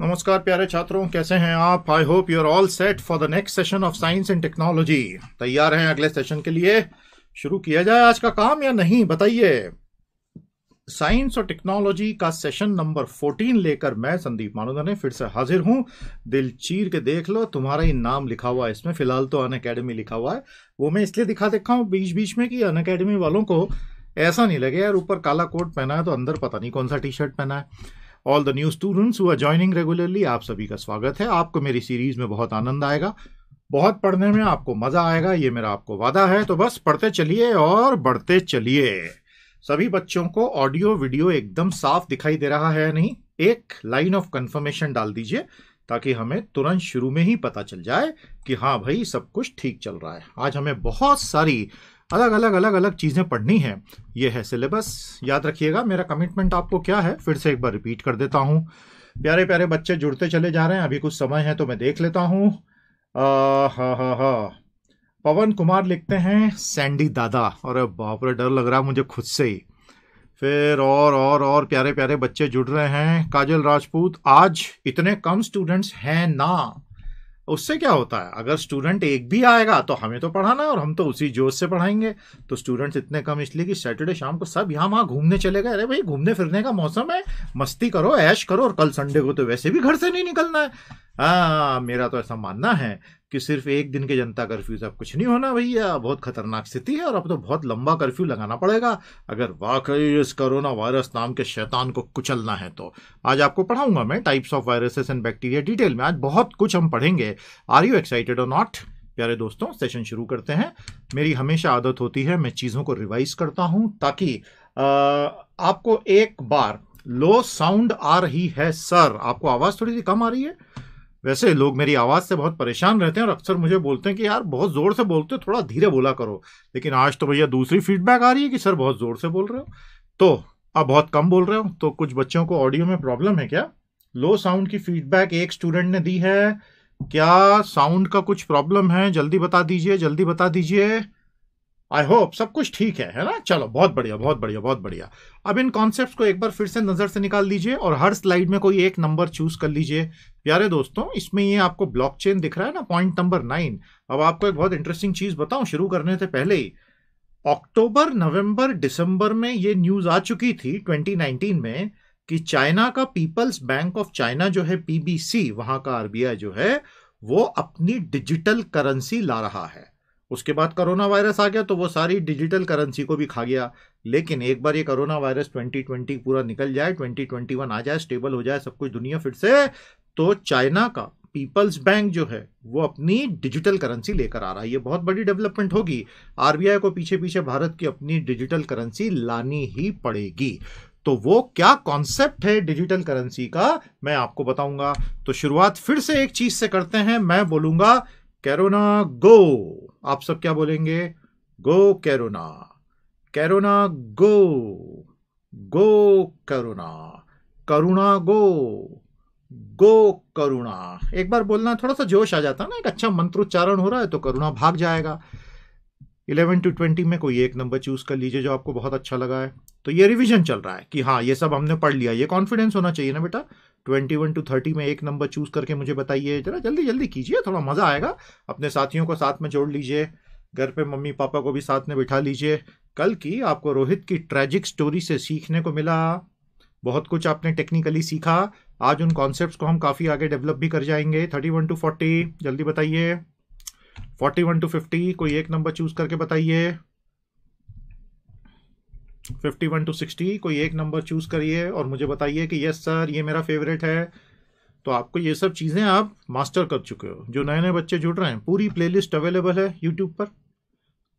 नमस्कार प्यारे छात्रों, कैसे हैं आप? I hope you are all set for the next session of science and technology तैयार हैं अगले सेशन के लिए? शुरू किया जाए आज का काम या नहीं, बताइए। साइंस और टेक्नोलॉजी का सेशन नंबर 14 लेकर मैं संदीप मानोदने फिर से हाजिर हूँ। दिल चीर के देख लो, तुम्हारा ही नाम लिखा हुआ है इसमें। फ़िलहाल तो अन अकेडमी लिखा हुआ है। वो मैं इसलिए दिखा देखा हूँ बीच बीच में कि अन अकेडमी वालों को ऐसा नहीं लगे यार, ऊपर काला कोट पहना है तो अंदर पता नहीं कौन सा टी शर्ट पहना है। All the new students who are joining regularly आप सभी का स्वागत है। आपको मेरी सीरीज़ में बहुत आनंद आएगा। बहुत पढ़ने में आपको मज़ा आएगा, ये मेरा आपको वादा है। तो बस पढ़ते चलिए और बढ़ते चलिए। सभी बच्चों को ऑडियो वीडियो एकदम साफ़ दिखाई दे रहा है नहीं, एक लाइन ऑफ़ कंफर्मेशन डाल दीजिए, ताकि हमें तुरंत शुरू में ही पता चल जाए कि हाँ भाई, सब कुछ ठीक चल रहा है। आज हमें बहुत सारी अलग अलग अलग अलग चीज़ें पढ़नी है। ये है सिलेबस। याद रखिएगा, मेरा कमिटमेंट आपको क्या है, फिर से एक बार रिपीट कर देता हूँ। प्यारे प्यारे बच्चे, जुड़ते चले जा रहे हैं। अभी कुछ समय है तो मैं देख लेता हूँ। हा पवन कुमार लिखते हैं, सैंडी दादा। और बाप रे, डर लग रहा है मुझे खुद से ही। फिर और और और प्यारे प्यारे बच्चे जुड़ रहे हैं। काजल राजपूत, आज इतने कम स्टूडेंट्स हैं ना। उससे क्या होता है? अगर स्टूडेंट एक भी आएगा तो हमें तो पढ़ाना है और हम तो उसी जोश से पढ़ाएँगे। तो स्टूडेंट्स इतने कम इसलिए कि सैटरडे शाम को सब यहाँ वहाँ घूमने चले गए। अरे भाई घूमने फिरने का मौसम है। मस्ती करो ऐश करो और कल संडे को तो वैसे भी घर से नहीं निकलना है। आ, मेरा तो ऐसा मानना है। कि सिर्फ़ एक दिन के जनता कर्फ्यू से अब कुछ नहीं होना भैया। बहुत खतरनाक स्थिति है और अब तो बहुत लंबा कर्फ्यू लगाना पड़ेगा। अगर वाकई इस कोरोना वायरस नाम के शैतान को कुचलना है तो। आज आपको पढ़ाऊँगा मैं types of viruses and bacteria detail में। आज बहुत कुछ हम पढ़ेंगे। आर यू एक्साइटेड और नॉट प्यारे दोस्तों सेशन शुरू करते हैं। मेरी हमेशा आदत होती है, मैं चीज़ों को रिवाइज करता हूँ ताकि आपको एक बार लो साउंड आ रही है सर आपको आवाज़ थोड़ी सी कम आ रही है? वैसे लोग मेरी आवाज़ से बहुत परेशान रहते हैं और अक्सर मुझे बोलते हैं कि यार बहुत ज़ोर से बोलते हो, थोड़ा धीरे बोला करो। लेकिन आज तो भैया दूसरी फीडबैक आ रही है कि सर बहुत ज़ोर से बोल रहे हो। तो अब बहुत कम बोल रहे हो तो कुछ बच्चों को ऑडियो में प्रॉब्लम है क्या? लो साउंड की फीडबैक एक स्टूडेंट ने दी है। क्या साउंड का कुछ प्रॉब्लम है? जल्दी बता दीजिए, जल्दी बता दीजिए। आई होप सब कुछ ठीक है है ना? चलो, बहुत बढ़िया बहुत बढ़िया बहुत बढ़िया। अब इन कॉन्सेप्ट को एक बार फिर से नज़र से निकाल लीजिए और हर स्लाइड में कोई एक नंबर चूज़ कर लीजिए। प्यारे दोस्तों, इसमें ये आपको ब्लॉकचेन दिख रहा है ना पॉइंट नंबर नाइन अब आपको एक बहुत इंटरेस्टिंग चीज़ बताऊँ, शुरू करने से पहले ही। अक्टूबर नवंबर दिसंबर में ये न्यूज़ आ चुकी थी 2019 में कि चाइना का पीपल्स बैंक ऑफ़ चाइना जो है पीबीसी वहाँ का आरबीआई जो है, वो अपनी डिजिटल करेंसी ला रहा है। उसके बाद कोरोना वायरस आ गया तो वो सारी डिजिटल करेंसी को भी खा गया। लेकिन एक बार ये कोरोना वायरस 2020 पूरा निकल जाए 2021 आ जाए, स्टेबल हो जाए, सब कुछ दुनिया फिर से तो चाइना का पीपल्स बैंक जो है, वो अपनी डिजिटल करेंसी लेकर आ रहा है। ये बहुत बड़ी डेवलपमेंट होगी। आरबीआई को पीछे पीछे भारत की अपनी डिजिटल करेंसी लानी ही पड़ेगी। तो वो क्या कॉन्सेप्ट है डिजिटल करेंसी का, मैं आपको बताऊँगा। तो शुरुआत फिर से एक चीज़ से करते हैं। मैं बोलूँगा कैरोना, गो। आप सब क्या बोलेंगे? Go corona. Corona, go. Go corona corona, go. Go corona. एक बार बोलना थोड़ा सा जोश आ जाता है ना, एक अच्छा मंत्रोच्चारण हो रहा है तो करुणा भाग जाएगा। इलेवन टू ट्वेंटी में कोई एक नंबर चूज़ कर लीजिए जो आपको बहुत अच्छा लगा है। तो ये रिवीजन चल रहा है कि हाँ ये सब हमने पढ़ लिया, ये कॉन्फिडेंस होना चाहिए ना बेटा? ट्वेंटी वन टू थर्टी में एक नंबर चूज़ करके मुझे बताइए। जरा जल्दी जल्दी कीजिए, थोड़ा मज़ा आएगा। अपने साथियों को साथ में जोड़ लीजिए, घर पे मम्मी पापा को भी साथ में बिठा लीजिए। कल की आपको रोहित की ट्रेजिक स्टोरी से सीखने को मिला। बहुत कुछ आपने टेक्निकली सीखा। आज उन कॉन्सेप्ट्स को हम काफ़ी आगे डेवलप भी कर जाएँगे। थर्टी वन टू फोर्टी जल्दी बताइए। फोर्टी वन टू फिफ्टी कोई एक नंबर चूज़ करके बताइए। फिफ्टी वन टू सिक्सटी कोई एक नंबर चूज़ करिए और मुझे बताइए कि यस सर ये मेरा फेवरेट है। तो आपको ये सब चीज़ें आप मास्टर कर चुके हो। जो नए नए बच्चे जुड़ रहे हैं पूरी प्लेलिस्ट अवेलेबल है यूट्यूब पर।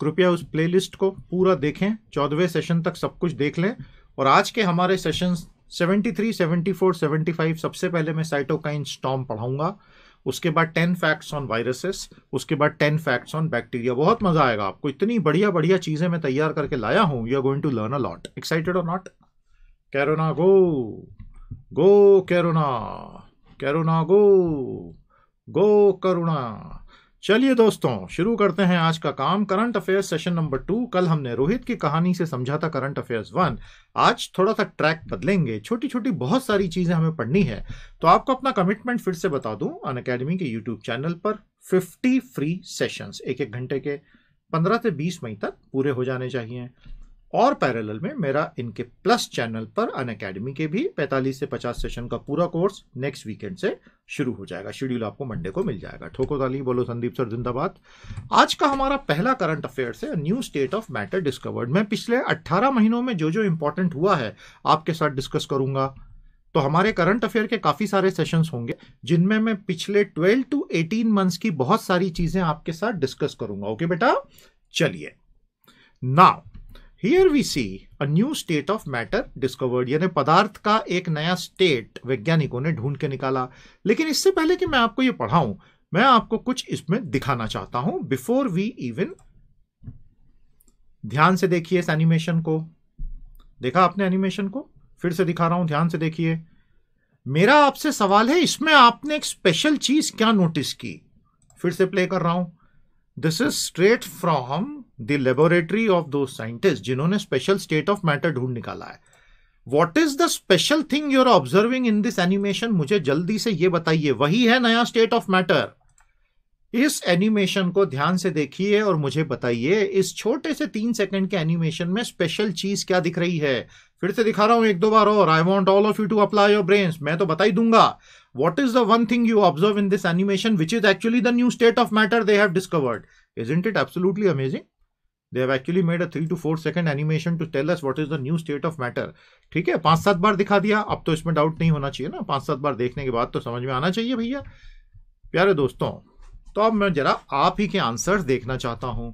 कृपया उस प्लेलिस्ट को पूरा देखें चौदहवें सेशन तक सब कुछ देख लें। और आज के हमारे सेशन 73, 74, 75 सबसे पहले मैं साइटोकाइन स्टॉम पढ़ाऊँगा। उसके बाद टेन फैक्ट्स ऑन वायरसेस उसके बाद टेन फैक्ट्स ऑन बैक्टीरिया बहुत मज़ा आएगा आपको। इतनी बढ़िया बढ़िया चीज़ें मैं तैयार करके लाया हूँ। You are going to learn a lot excited और not corona go go corona corona go go करुणा चलिए दोस्तों, शुरू करते हैं आज का काम current affairs session number two कल हमने रोहित की कहानी से समझा था करंट अफेयर्स वन आज थोड़ा सा ट्रैक बदलेंगे छोटी छोटी बहुत सारी चीज़ें हमें पढ़नी है। तो आपको अपना कमिटमेंट फिर से बता दूँ अन अकेडमी के यूट्यूब चैनल पर 50 फ्री सेशंस एक एक घंटे के 15 से 20 मई तक पूरे हो जाने चाहिए। और पैरेलल में मेरा इनके प्लस चैनल पर अन अकेडमी के भी 45 से 50 सेशन का पूरा कोर्स नेक्स्ट वीकेंड से शुरू हो जाएगा। शेड्यूल आपको मंडे को मिल जाएगा। ठोको ताली, बोलो संदीप सर, जिंदाबाद। आज का हमारा पहला करंट अफेयर है new state of matter discovered मैं पिछले 18 महीनों में जो जो इंपॉर्टेंट हुआ है, आपके साथ डिस्कस करूँगा। तो हमारे करंट अफेयर के काफ़ी सारे सेशंस होंगे, जिनमें मैं पिछले 12 टू 18 मंथ्स की बहुत सारी चीज़ें आपके साथ डिस्कस करूँगा। ओके बेटा? चलिए। Now here we see a new state of matter discovered यानी पदार्थ का एक नया स्टेट वैज्ञानिकों ने ढूंढ के निकाला। लेकिन इससे पहले कि मैं आपको ये पढ़ाऊं, मैं आपको कुछ इसमें दिखाना चाहता हूँ बिफोर वी इवन ध्यान से देखिए इस एनिमेशन को। देखा आपने एनिमेशन को? फिर से दिखा रहा हूँ, ध्यान से देखिए। मेरा आपसे सवाल है, इसमें आपने एक स्पेशल चीज़ क्या नोटिस की? फिर से प्ले कर रहा हूँ। This is straight from the laboratory of दो साइंटिस्ट जिन्होंने स्पेशल स्टेट ऑफ़ मैटर ढूंढ निकाला है। What is the special thing you're observing in this animation मुझे जल्दी से ये बताइए। वही है नया स्टेट ऑफ़ मैटर इस एनिमेशन को ध्यान से देखिए और मुझे बताइए, इस छोटे से तीन सेकंड के एनिमेशन में स्पेशल चीज़ क्या दिख रही है? फिर से दिखा रहा हूँ एक दो बार और। I want all of you to apply your brain मैं तो बता ही दूँगा। What is the one thing you observe in this animation which is actually the new state of matter they have discovered? Isn't it absolutely amazing? They have actually made a three two four second animation to tell us what is the new state of matter. ठीक है? पाँच सात बार दिखा दिया। अब तो इसमें doubt नहीं होना चाहिए ना। पाँच सात बार देखने के बाद तो समझ में आना चाहिए भैया। प्यारे दोस्तों तो अब मैं जरा आप ही के आंसर्स देखना चाहता हूँ।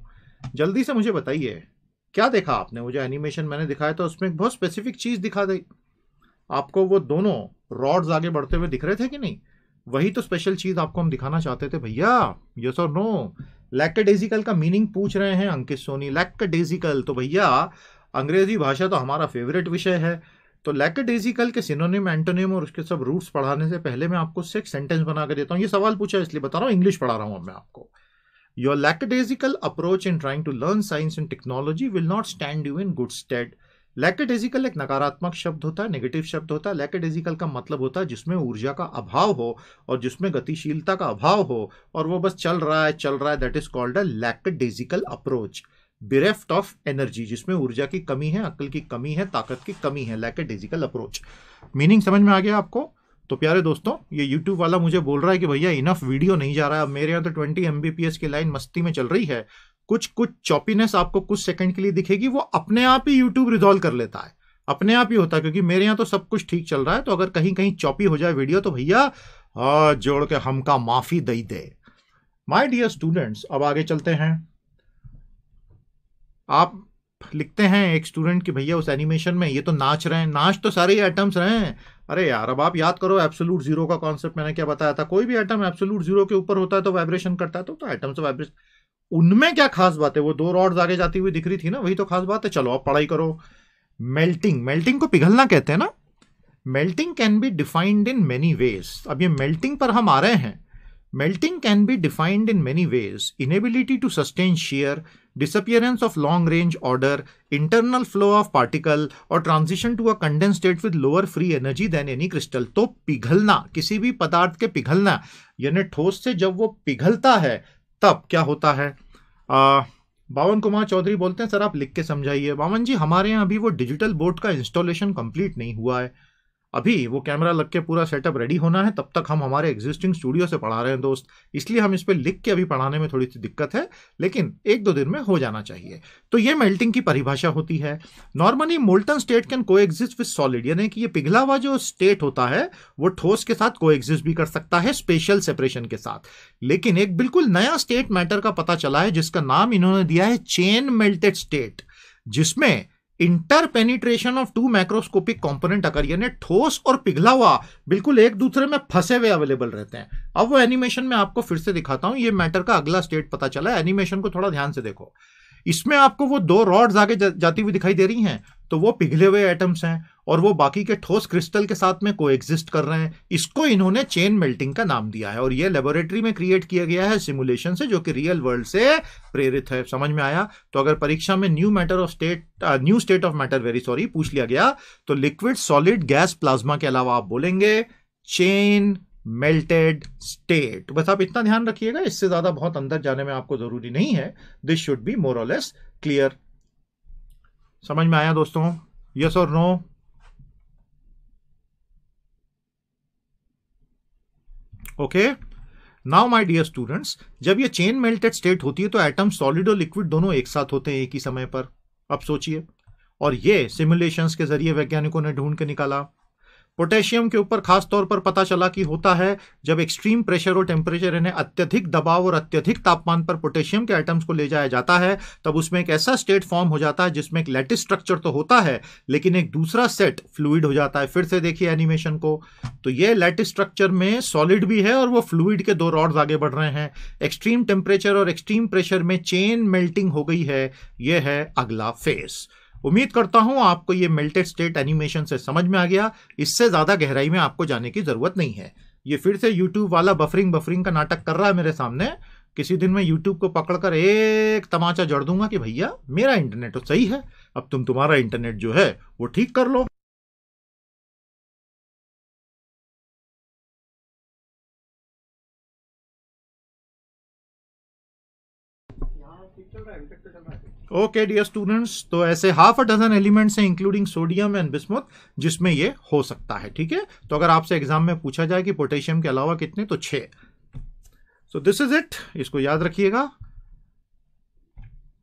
जल्दी से मुझे बताइए, क्या देखा आपने? वो जो एनिमेशन मैंने दिखाया था, उसमें एक बहुत स्पेसिफिक चीज़ दिखा दी। आपको वो दोनों रॉड्स आगे बढ़ते हुए दिख रहे थे कि नहीं? वही तो स्पेशल चीज़ आपको हम दिखाना चाहते थे भैया। यस और नो लैक्टेजिकल का मीनिंग पूछ रहे हैं अंकित सोनी। लैक्टेजिकल तो भैया, अंग्रेज़ी भाषा तो हमारा फेवरेट विषय है। तो लैक्टेजिकल के सिनोनिम एंटोनिम और उसके सब रूट्स पढ़ाने से पहले मैं आपको एक सेंटेंस बना के देता हूँ। ये सवाल पूछा इसलिए बता रहा हूँ इंग्लिश पढ़ा रहा हूँ मैं आपको। Your lackadaisical approach in trying to learn science and technology will not stand you in good state lackadaisical एक नकारात्मक शब्द होता है नेगेटिव शब्द होता। है लैकेडेजिकल का मतलब होता है जिसमें ऊर्जा का अभाव हो और जिसमें गतिशीलता का अभाव हो और वो बस चल रहा है, चल रहा है that is called a lackadaisical approach bereft of energy जिसमें ऊर्जा की कमी है, अक्ल की कमी है, ताकत की कमी है लैकेडेजिकल अप्रोच मीनिंग समझ में आ गया आपको? तो प्यारे दोस्तों, ये यूट्यूब वाला मुझे बोल रहा है कि भैया इनफ वीडियो नहीं जा रहा है। मेरे यहाँ तो ट्वेंटी एमबीपीएस की लाइन मस्ती में चल रही है। कुछ कुछ चॉपीनेस आपको कुछ सेकंड के लिए दिखेगी वो अपने आप ही यूट्यूब रिजॉल्व कर लेता है। अपने आप ही होता है क्योंकि मेरे यहाँ तो सब कुछ ठीक चल रहा है तो अगर कहीं कहीं चॉपी हो जाए वीडियो तो भैया जोड़ के हमका माफ़ी दई दे। माय डियर स्टूडेंट्स अब आगे चलते हैं। आप लिखते हैं एक स्टूडेंट कि भैया उस एनिमेशन में ये तो नाच रहे हैं नाच तो सारे आइटम्स रहे हैं। अरे यार अब आप याद करो एब्सोलूट ज़ीरो का कॉन्सेप्ट मैंने क्या बताया था कोई भी आइटम एब्सोलूट ज़ीरो के ऊपर होता है तो वाइब्रेशन करता है तो, तो वाइब्रेशन उनमें क्या खास बात है? वो दो रॉड्स आगे जाती हुई दिख रही थी ना, वही तो खास बात है। चलो, आप पढ़ाई करो। मेल्टिंग मेल्टिंग को पिघलना कहते हैं ना? Melting can be defined in many ways अब ये मेल्टिंग पर हम आ रहे हैं। Melting can be defined in many ways inability to sustain shear disappearance of long range order internal flow of particle और transition to a condense state with lower free energy than any crystal तो पिघलना, किसी भी पदार्थ के पिघलना, यानी ठोस से जब वो पिघलता है तब क्या होता है? बावन कुमार चौधरी बोलते हैं, सर, आप लिख के समझाइए। बावन जी, हमारे यहाँ अभी वो डिजिटल बोर्ड का इंस्टॉलेशन कंप्लीट नहीं हुआ है। अभी वो कैमरा लग के पूरा सेटअप रेडी होना है, तब तक हम हमारे एग्जिस्टिंग स्टूडियो से पढ़ा रहे हैं दोस्त। इसलिए हम इस पर लिख के अभी पढ़ाने में थोड़ी सी दिक्कत है, लेकिन एक दो दिन में हो जाना चाहिए। तो ये मेल्टिंग की परिभाषा होती है। Normally molten state can coexist with solid यानी कि ये पिघला हुआ जो स्टेट होता है, वो ठोस के साथ को एग्जिस्ट भी कर सकता है स्पेशल सेपरेशन के साथ। लेकिन एक बिल्कुल नया स्टेट मैटर का पता चला है, जिसका नाम इन्होंने दिया है चेन मेल्टेड स्टेट जिसमें interpenetration of two microscopic component अगर यानी ठोस और पिघला हुआ बिल्कुल एक दूसरे में फंसे हुए अवेलेबल रहते हैं। अब वो एनिमेशन में आपको फिर से दिखाता हूँ ये मैटर का अगला स्टेट पता चला एनिमेशन को थोड़ा ध्यान से देखो। इसमें आपको वो दो रॉड्स आगे जा, जाती हुई दिखाई दे रही हैं। तो वो पिघले हुए एटम्स हैं और वो बाकी के ठोस क्रिस्टल के साथ में को कर रहे हैं। इसको इन्होंने चेन मेल्टिंग का नाम दिया है और ये लेबोरेटरी में क्रिएट किया गया है सिमुलेशन से, जो कि रियल वर्ल्ड से प्रेरित है। समझ में आया? तो अगर परीक्षा में new matter of state new state of matter very sorry पूछ लिया गया तो लिक्विड सॉलिड गैस प्लाज्मा के अलावा आप बोलेंगे चेन मेल्टेड स्टेट बस आप इतना ध्यान रखिएगा, इससे ज़्यादा बहुत अंदर जाने में आपको ज़रूरी नहीं है। This should be more clear समझ में आया दोस्तों? यस और no okay now my dear students जब ये चेन मेल्टेड स्टेट होती है तो एटम सॉलिड और लिक्विड दोनों एक साथ होते हैं एक ही समय पर। अब सोचिए। और ये सिमुलेशंस के ज़रिए वैज्ञानिकों ने ढूंढ के निकाला। पोटेशियम के ऊपर खास तौर पर पता चला कि होता है जब एक्सट्रीम प्रेशर और टेम्परेचर यानी अत्यधिक दबाव और अत्यधिक तापमान पर पोटेशियम के आइटम्स को ले जाया जाता है, तब उसमें एक ऐसा स्टेट फॉर्म हो जाता है जिसमें एक लेटिस स्ट्रक्चर तो होता है, लेकिन एक दूसरा सेट फ्लूइड हो जाता है। फिर से देखिए एनिमेशन को। तो ये लेटिस स्ट्रक्चर में सॉलिड भी है और वो फ्लूइड के दो रॉड्स आगे बढ़ रहे हैं। एक्सट्रीम टेम्परेचर और एक्सट्रीम प्रेशर में चेन मेल्टिंग हो गई है। यह है अगला फेस उम्मीद करता हूँ आपको ये मेल्टेड स्टेट एनिमेशन से समझ में आ गया। इससे ज़्यादा गहराई में आपको जाने की ज़रूरत नहीं है। ये फिर से यूट्यूब वाला बफरिंग बफरिंग का नाटक कर रहा है मेरे सामने। किसी दिन मैं यूट्यूब को पकड़कर एक तमाचा जड़ दूँगा कि भैया, मेरा इंटरनेट तो सही है। अब तुम तुम्हारा इंटरनेट जो है, वो ठीक कर लो। ओके डियर स्टूडेंट्स तो ऐसे हाफ़ अ डजन एलिमेंट्स हैं इंक्लूडिंग सोडियम एंड बिस्मुथ जिसमें ये हो सकता है, ठीक है? तो अगर आपसे एग्ज़ाम में पूछा जाए कि पोटेशियम के अलावा कितने तो छह। सो दिस इज़ इट इसको याद रखिएगा।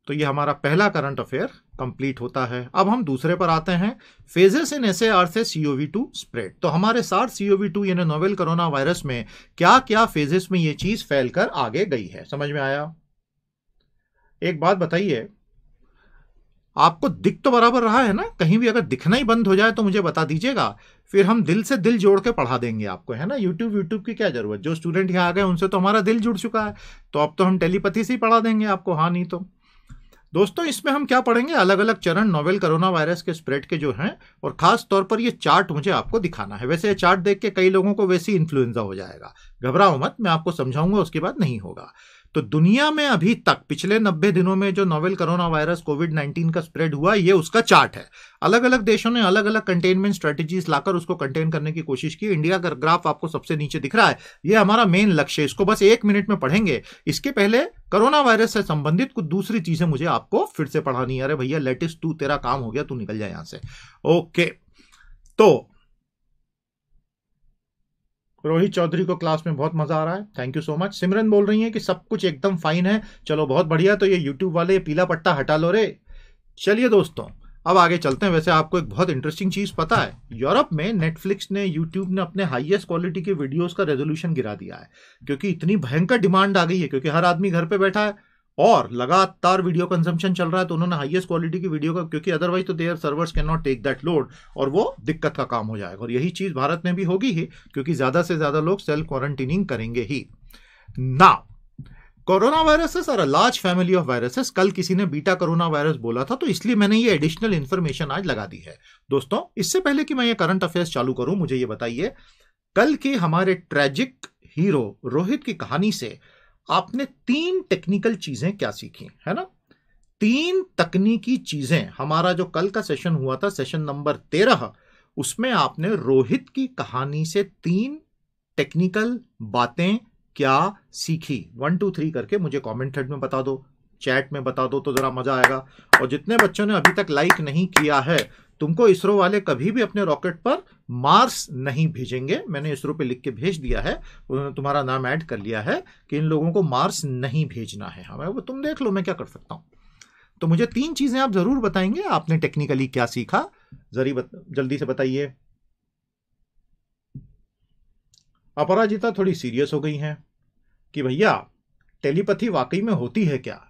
तो ये हमारा पहला करंट अफेयर कंप्लीट होता है। अब हम दूसरे पर आते हैं। फेजेस इन एस आर से सीओवी टू स्प्रेड तो हमारे साथ सीओवी टू यानी नोवेल कोरोना वायरस में क्या क्या फेजेस में ये चीज़ फैलकर आगे गई है? समझ में आया? एक बात बताइए। आपको दिख तो बराबर रहा है ना? कहीं भी अगर दिखना ही बंद हो जाए तो मुझे बता दीजिएगा। फिर हम दिल से दिल जोड़ के पढ़ा देंगे आपको, है ना? यूट्यूब यूट्यूब की क्या ज़रूरत? जो स्टूडेंट यहाँ आ गए, उनसे तो हमारा दिल जुड़ चुका है। तो अब तो हम टेलीपैथी से ही पढ़ा देंगे आपको हाँ नहीं तो। दोस्तों, इसमें हम क्या पढ़ेंगे? अलग अलग चरण नोवेल कोरोना वायरस के स्प्रेड के जो हैं, और खास तौर पर ये चार्ट मुझे आपको दिखाना है। वैसे ये चार्ट देख के कई लोगों को वैसे ही इन्फ्लुएंजा हो जाएगा। घबराओ मत, मैं आपको समझाऊँगा, उसके बाद नहीं होगा। तो दुनिया में अभी तक, पिछले नब्बे दिनों में जो novel corona virus COVID nineteen का स्प्रेड हुआ, ये उसका चार्ट है। अलग अलग देशों ने अलग अलग कंटेनमेंट स्ट्रेटेजीज लाकर उसको कंटेन करने की कोशिश की। इंडिया का ग्राफ आपको सबसे नीचे दिख रहा है। ये हमारा मेन लक्ष्य इसको बस एक मिनट में पढ़ेंगे। इसके पहले, कोरोना वायरस से संबंधित कुछ दूसरी चीज़ें मुझे आपको फिर से पढ़ानी है। अरे भैया लेटेस्ट तू, तेरा काम हो गया, तू निकल जाए यहाँ से। ओके तो रोहित चौधरी को क्लास में बहुत मज़ा आ रहा है। Thank you so much Simran बोल रही है कि सब कुछ एकदम फाइन है। चलो, बहुत बढ़िया। तो ये यूट्यूब वाले पीला पट्टा हटा लो रे। चलिए दोस्तों, अब आगे चलते हैं। वैसे आपको एक बहुत इंटरेस्टिंग चीज़ पता है। यूरोप में नेटफ्लिक्स ने यूट्यूब ने अपने हाईएस्ट क्वालिटी के वीडियोस का रेजोल्यूशन गिरा दिया है। क्योंकि इतनी भयंकर डिमांड आ गई है, क्योंकि हर आदमी घर पे बैठा है। और लगातार वीडियो कंजम्पशन चल रहा है तो उन्होंने हाईएस्ट क्वालिटी की वीडियो का, क्योंकि अदरवाइज़ तो their servers can not take that load और वो दिक्कत का काम हो जाएगा। और यही चीज़ भारत में भी होगी ही, क्योंकि ज़्यादा से ज़्यादा लोग सेल्फ क्वारंटीनिंग करेंगे ही। ना कोरोना वायरसेस और लार्ज फैमिली ऑफ़ वायरसेस कल किसी ने बीटा कोरोना वायरस बोला था तो इसलिए मैंने ये एडिशनल इन्फॉर्मेशन आज लगा दी है। दोस्तों, इससे पहले कि मैं ये करंट अफेयर्स चालू करूँ, मुझे ये बताइए, कल के हमारे ट्रेजिक हीरो रोहित की कहानी से आपने तीन टेक्निकल चीज़ें क्या सीखी, है ना? तीन तकनीकी चीज़ें, हमारा जो कल का सेशन हुआ था सेशन नंबर तेरह, उसमें आपने रोहित की कहानी से तीन टेक्निकल बातें क्या सीखी। वन टू थ्री करके मुझे कमेंट हेड में बता दो चैट में बता दो तो जरा मज़ा आएगा। और जितने बच्चों ने अभी तक लाइक नहीं किया है, तुमको इसरो वाले कभी भी अपने रॉकेट पर मार्स नहीं भेजेंगे। मैंने इसरो पे लिख के भेज दिया है। उन्होंने तुम्हारा नाम ऐड कर लिया है कि इन लोगों को मार्स नहीं भेजना है। हमें वो तुम देख लो मैं क्या कर सकता हूँ। तो मुझे तीन चीज़ें आप ज़रूर बताएँगे। आपने टेक्निकली क्या सीखा? जरी बत, जल्दी से बताइए। अपराजिता थोड़ी सीरियस हो गई हैं कि भैया टेलीपैथी वाकई में होती है क्या?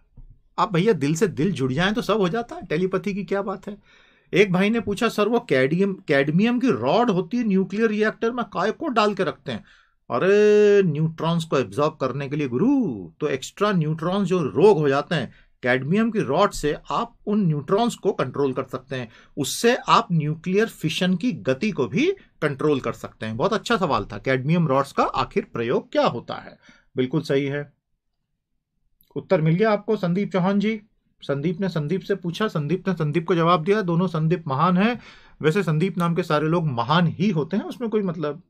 आप भैया दिल से दिल जुड़ जाए तो सब हो जाता है। टेलीपैथी की क्या बात है? एक भाई ने पूछा, सर, वो कैडियम, कैडमियम की रॉड होती है न्यूक्लियर रिएक्टर में, काय को डाल के रखते हैं? अरे, न्यूट्रॉन्स को एब्जॉर्ब करने के लिए, गुरु तो एक्स्ट्रा न्यूट्रॉन्स जो रोग हो जाते हैं, कैडमियम की रॉड से आप उन न्यूट्रॉन्स को कंट्रोल कर सकते हैं। उससे आप न्यूक्लियर फिशन की गति को भी कंट्रोल कर सकते हैं। बहुत अच्छा सवाल था, कैडमियम रॉड्स का आखिर प्रयोग क्या होता है? बिल्कुल सही है। उत्तर मिल गया आपको, संदीप चौहान जी। संदीप ने संदीप से पूछा, संदीप ने संदीप को जवाब दिया, दोनों संदीप महान है। वैसे संदीप नाम के सारे लोग महान ही होते हैं, उसमें कोई मतलब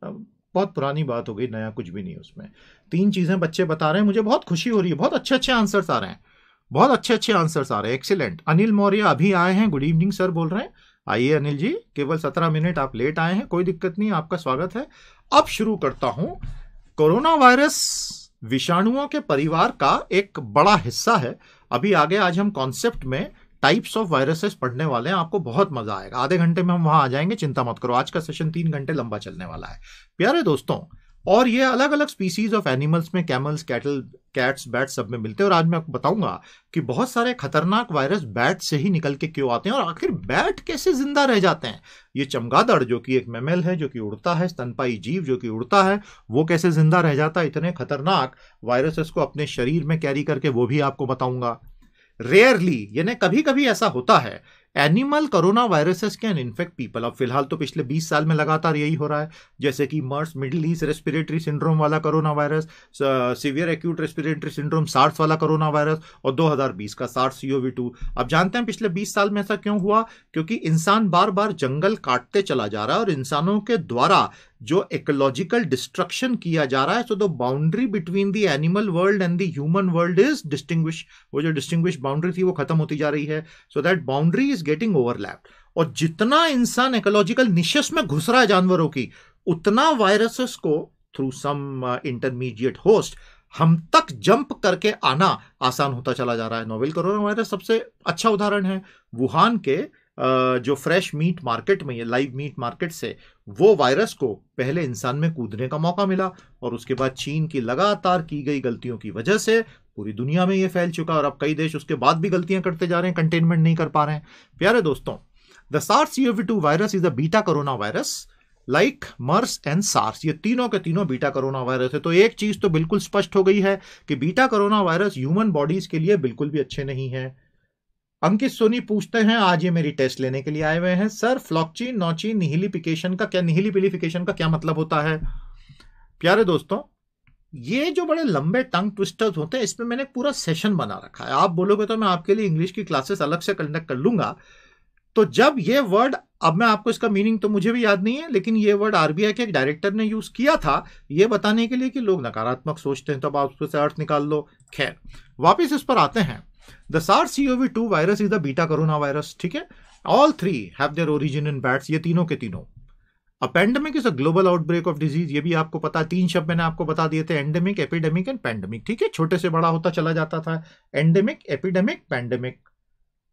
बहुत पुरानी बात हो गई, नया कुछ भी नहीं उसमें। तीन चीज़ें बच्चे बता रहे हैं, मुझे बहुत खुशी हो रही है, बहुत अच्छे अच्छे आंसर्स आ रहे हैं, बहुत अच्छे अच्छे आंसर्स आ रहे हैं, एक्सीलेंट। अनिल मौर्य अभी आए हैं, गुड इवनिंग सर बोल रहे हैं। आइए अनिल जी, केवल सत्रह मिनट, आप लेट आए हैं, कोई दिक्कत नहीं, आपका स्वागत है। अब शुरू करता हूँ, कोरोना वायरस विषाणुओं के परिवार का एक बड़ा हिस्सा है अभी आगे आज हम कॉन्सेप्ट में टाइप्स ऑफ़ वायरसेस पढ़ने वाले हैं। आपको बहुत मज़ा आएगा। आधे घंटे में हम वहाँ आ जाएँगे, चिंता मत करो। आज का सेशन तीन घंटे लंबा चलने वाला है। प्यारे दोस्तों, और ये अलग अलग स्पीसीज ऑफ़ एनिमल्स में कैमल्स कैटल कैट्स बैट सब में मिलते हैं। और आज मैं आपको बताऊँगा कि बहुत सारे खतरनाक वायरस बैट से ही निकल के क्यों आते हैं और आखिर बैट कैसे ज़िंदा रह जाते हैं? ये चमगादड़ जो कि एक मेमेल है, जो कि उड़ता है स्तनपाई जीव जो कि उड़ता है, वो कैसे ज़िंदा रह जाता है? इतने खतरनाक वायरसेस को अपने शरीर में कैरी करके वो भी आपको बताऊँगा। रेयरली यानी कभी कभी ऐसा होता है animal corona viruses can infect people. अब फ़िलहाल तो पिछले 20 साल में लगातार यही हो रहा है। जैसे कि MERS, middle east respiratory syndrome वाला corona virus severe acute respiratory syndrome, SARS वाला कोरोना वायरस और 2020 का सार्स सीओवी टू अब जानते हैं पिछले 20 साल में ऐसा क्यों हुआ? क्योंकि इंसान बार बार जंगल काटते चला जा रहा है और इंसानों के द्वारा जो इकोलॉजिकल डिस्ट्रक्शन किया जा रहा है so the boundary between the animal world and the human world is distinguish वो जो डिस्टिंग्विश बाउंड्री थी वो खत्म होती जा रही है so that boundary is getting overlap और जितना इंसान इकोलॉजिकल निशस में घुस रहा है जानवरों की, उतना वायरसेस को थ्रू सम इंटरमीडिएट होस्ट हम तक जंप करके आना आसान होता चला जा रहा है। नोवेल कोरोना वायरस सबसे अच्छा उदाहरण है, वुहान के जो फ्रेश मीट मार्केट में, ये लाइव मीट मार्केट से, वो वायरस को पहले इंसान में कूदने का मौका मिला और उसके बाद चीन की लगातार की गई गलतियों की वजह से पूरी दुनिया में ये फैल चुका और अब कई देश उसके बाद भी गलतियाँ करते जा रहे हैं कंटेनमेंट नहीं कर पा रहे हैं। प्यारे दोस्तों the SARS two virus is the beta corona virus like MERS and SARS ये तीनों के तीनों बीटा कोरोना वायरस है। तो एक चीज़ तो बिल्कुल स्पष्ट हो गई है कि beta corona virus human bodies के लिए बिल्कुल भी अच्छे नहीं है। अंकित सोनी पूछते हैं, आज ये मेरी टेस्ट लेने के लिए आए हुए हैं। सर फ्लॉक्चीन नौचीन निहिलिफिकेशन का क्या, निहिलिपिलिफिकेशन का क्या मतलब होता है? प्यारे दोस्तों, ये जो बड़े लंबे टंग ट्विस्टर्स होते हैं, इसमें मैंने पूरा सेशन बना रखा है। आप बोलोगे तो मैं आपके लिए इंग्लिश की क्लासेस अलग से कंडक्ट कर लूँगा। तो जब ये वर्ड, अब मैं आपको इसका मीनिंग तो मुझे भी याद नहीं है, लेकिन ये वर्ड आरबीआई के एक डायरेक्टर ने यूज़ किया था, ये बताने के लिए कि लोग नकारात्मक सोचते हैं तो अब आप उससे अर्थ निकाल लो। खैर, वापिस इस पर आते हैं। The SARS C O V two virus is the beta corona virus ठीक है? All three have their origin in bats ये तीनों के तीनों। A pandemic is a global outbreak of disease ये भी आपको पता तीन शब्द मैंने आपको बता दिए थे एंडेमिक एपिडेमिक एंड पैंडेमिक ठीक है? छोटे से बड़ा होता चला जाता था। Endemic epidemic pandemic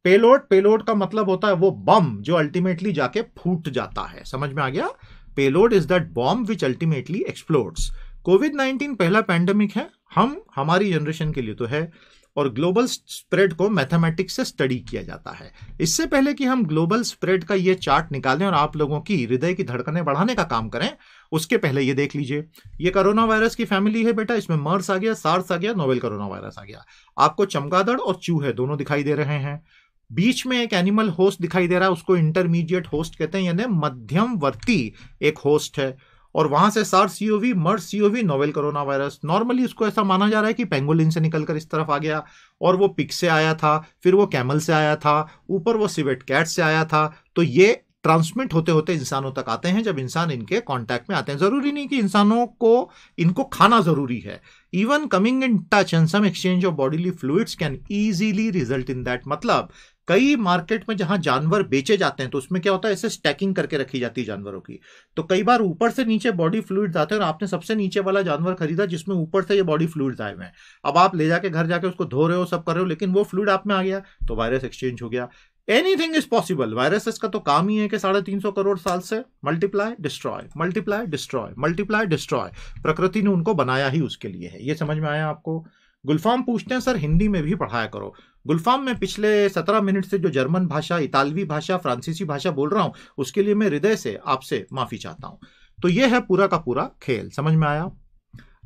payload payload का मतलब होता है वो बम जो अल्टीमेटली जाके फूट जाता है। समझ में आ गया? Payload is that bomb which ultimately explodes COVID nineteen पहला पैंडेमिक है। हम, हमारी जनरेशन के लिए तो है। और ग्लोबल स्प्रेड को मैथमेटिक्स से स्टडी किया जाता है। इससे पहले कि हम ग्लोबल स्प्रेड का ये चार्ट निकालें और आप लोगों की हृदय की धड़कनें बढ़ाने का काम करें, उसके पहले ये देख लीजिए। ये कोरोना वायरस की फैमिली है बेटा, इसमें मर्स आ गया, सार्स आ गया, नोवेल कोरोना वायरस आ गया। आपको चमगादड़ और चूहे दोनों दिखाई दे रहे हैं। बीच में एक एनिमल होस्ट दिखाई दे रहा है, उसको इंटरमीडिएट होस्ट कहते हैं, यानी मध्यमवर्ती एक होस्ट है। और वहाँ से SARS C O V MERS C O V novel corona virus. Normally उसको ऐसा माना जा रहा है कि पेंगोलिन से निकलकर इस तरफ़ आ गया और वो पिक से आया था, फिर वो कैमल से आया था, ऊपर वो सिवेट कैट से आया था। तो ये ट्रांसमिट होते होते इंसानों तक आते हैं जब इंसान इनके कांटेक्ट में आते हैं। ज़रूरी नहीं कि इंसानों को, इनको खाना ज़रूरी है। Even coming in touch and some exchange of bodily fluids can easily result in that मतलब कई मार्केट में जहाँ जानवर बेचे जाते हैं तो उसमें क्या होता है, ऐसे स्टैकिंग करके रखी जाती है जानवरों की। तो कई बार ऊपर से नीचे बॉडी फ्लूइड्स आते हैं और आपने सबसे नीचे वाला जानवर खरीदा जिसमें ऊपर से ये बॉडी फ्लूइड्स आए हुए हैं। अब आप ले जाके घर जाके उसको धो रहे हो, सब कर रहे हो, लेकिन वो फ्लूड आप में आ गया तो वायरस एक्सचेंज हो गया। एनीथिंग इज़ पॉसिबल वायरसेस का तो काम ही है कि साढ़े तीन सौ करोड़ साल से multiply destroy multiply destroy multiply destroy प्रकृति ने उनको बनाया ही उसके लिए है। ये समझ में आया आपको? गुलफाम पूछते हैं, सर, हिंदी में भी पढ़ाया करो। गुलफाम, में पिछले सत्रह मिनट से जो जर्मन भाषा, इतालवी भाषा, फ्रांसीसी भाषा बोल रहा हूँ, उसके लिए मैं हृदय से आपसे माफ़ी चाहता हूँ। तो यह है पूरा का पूरा खेल। समझ में आया?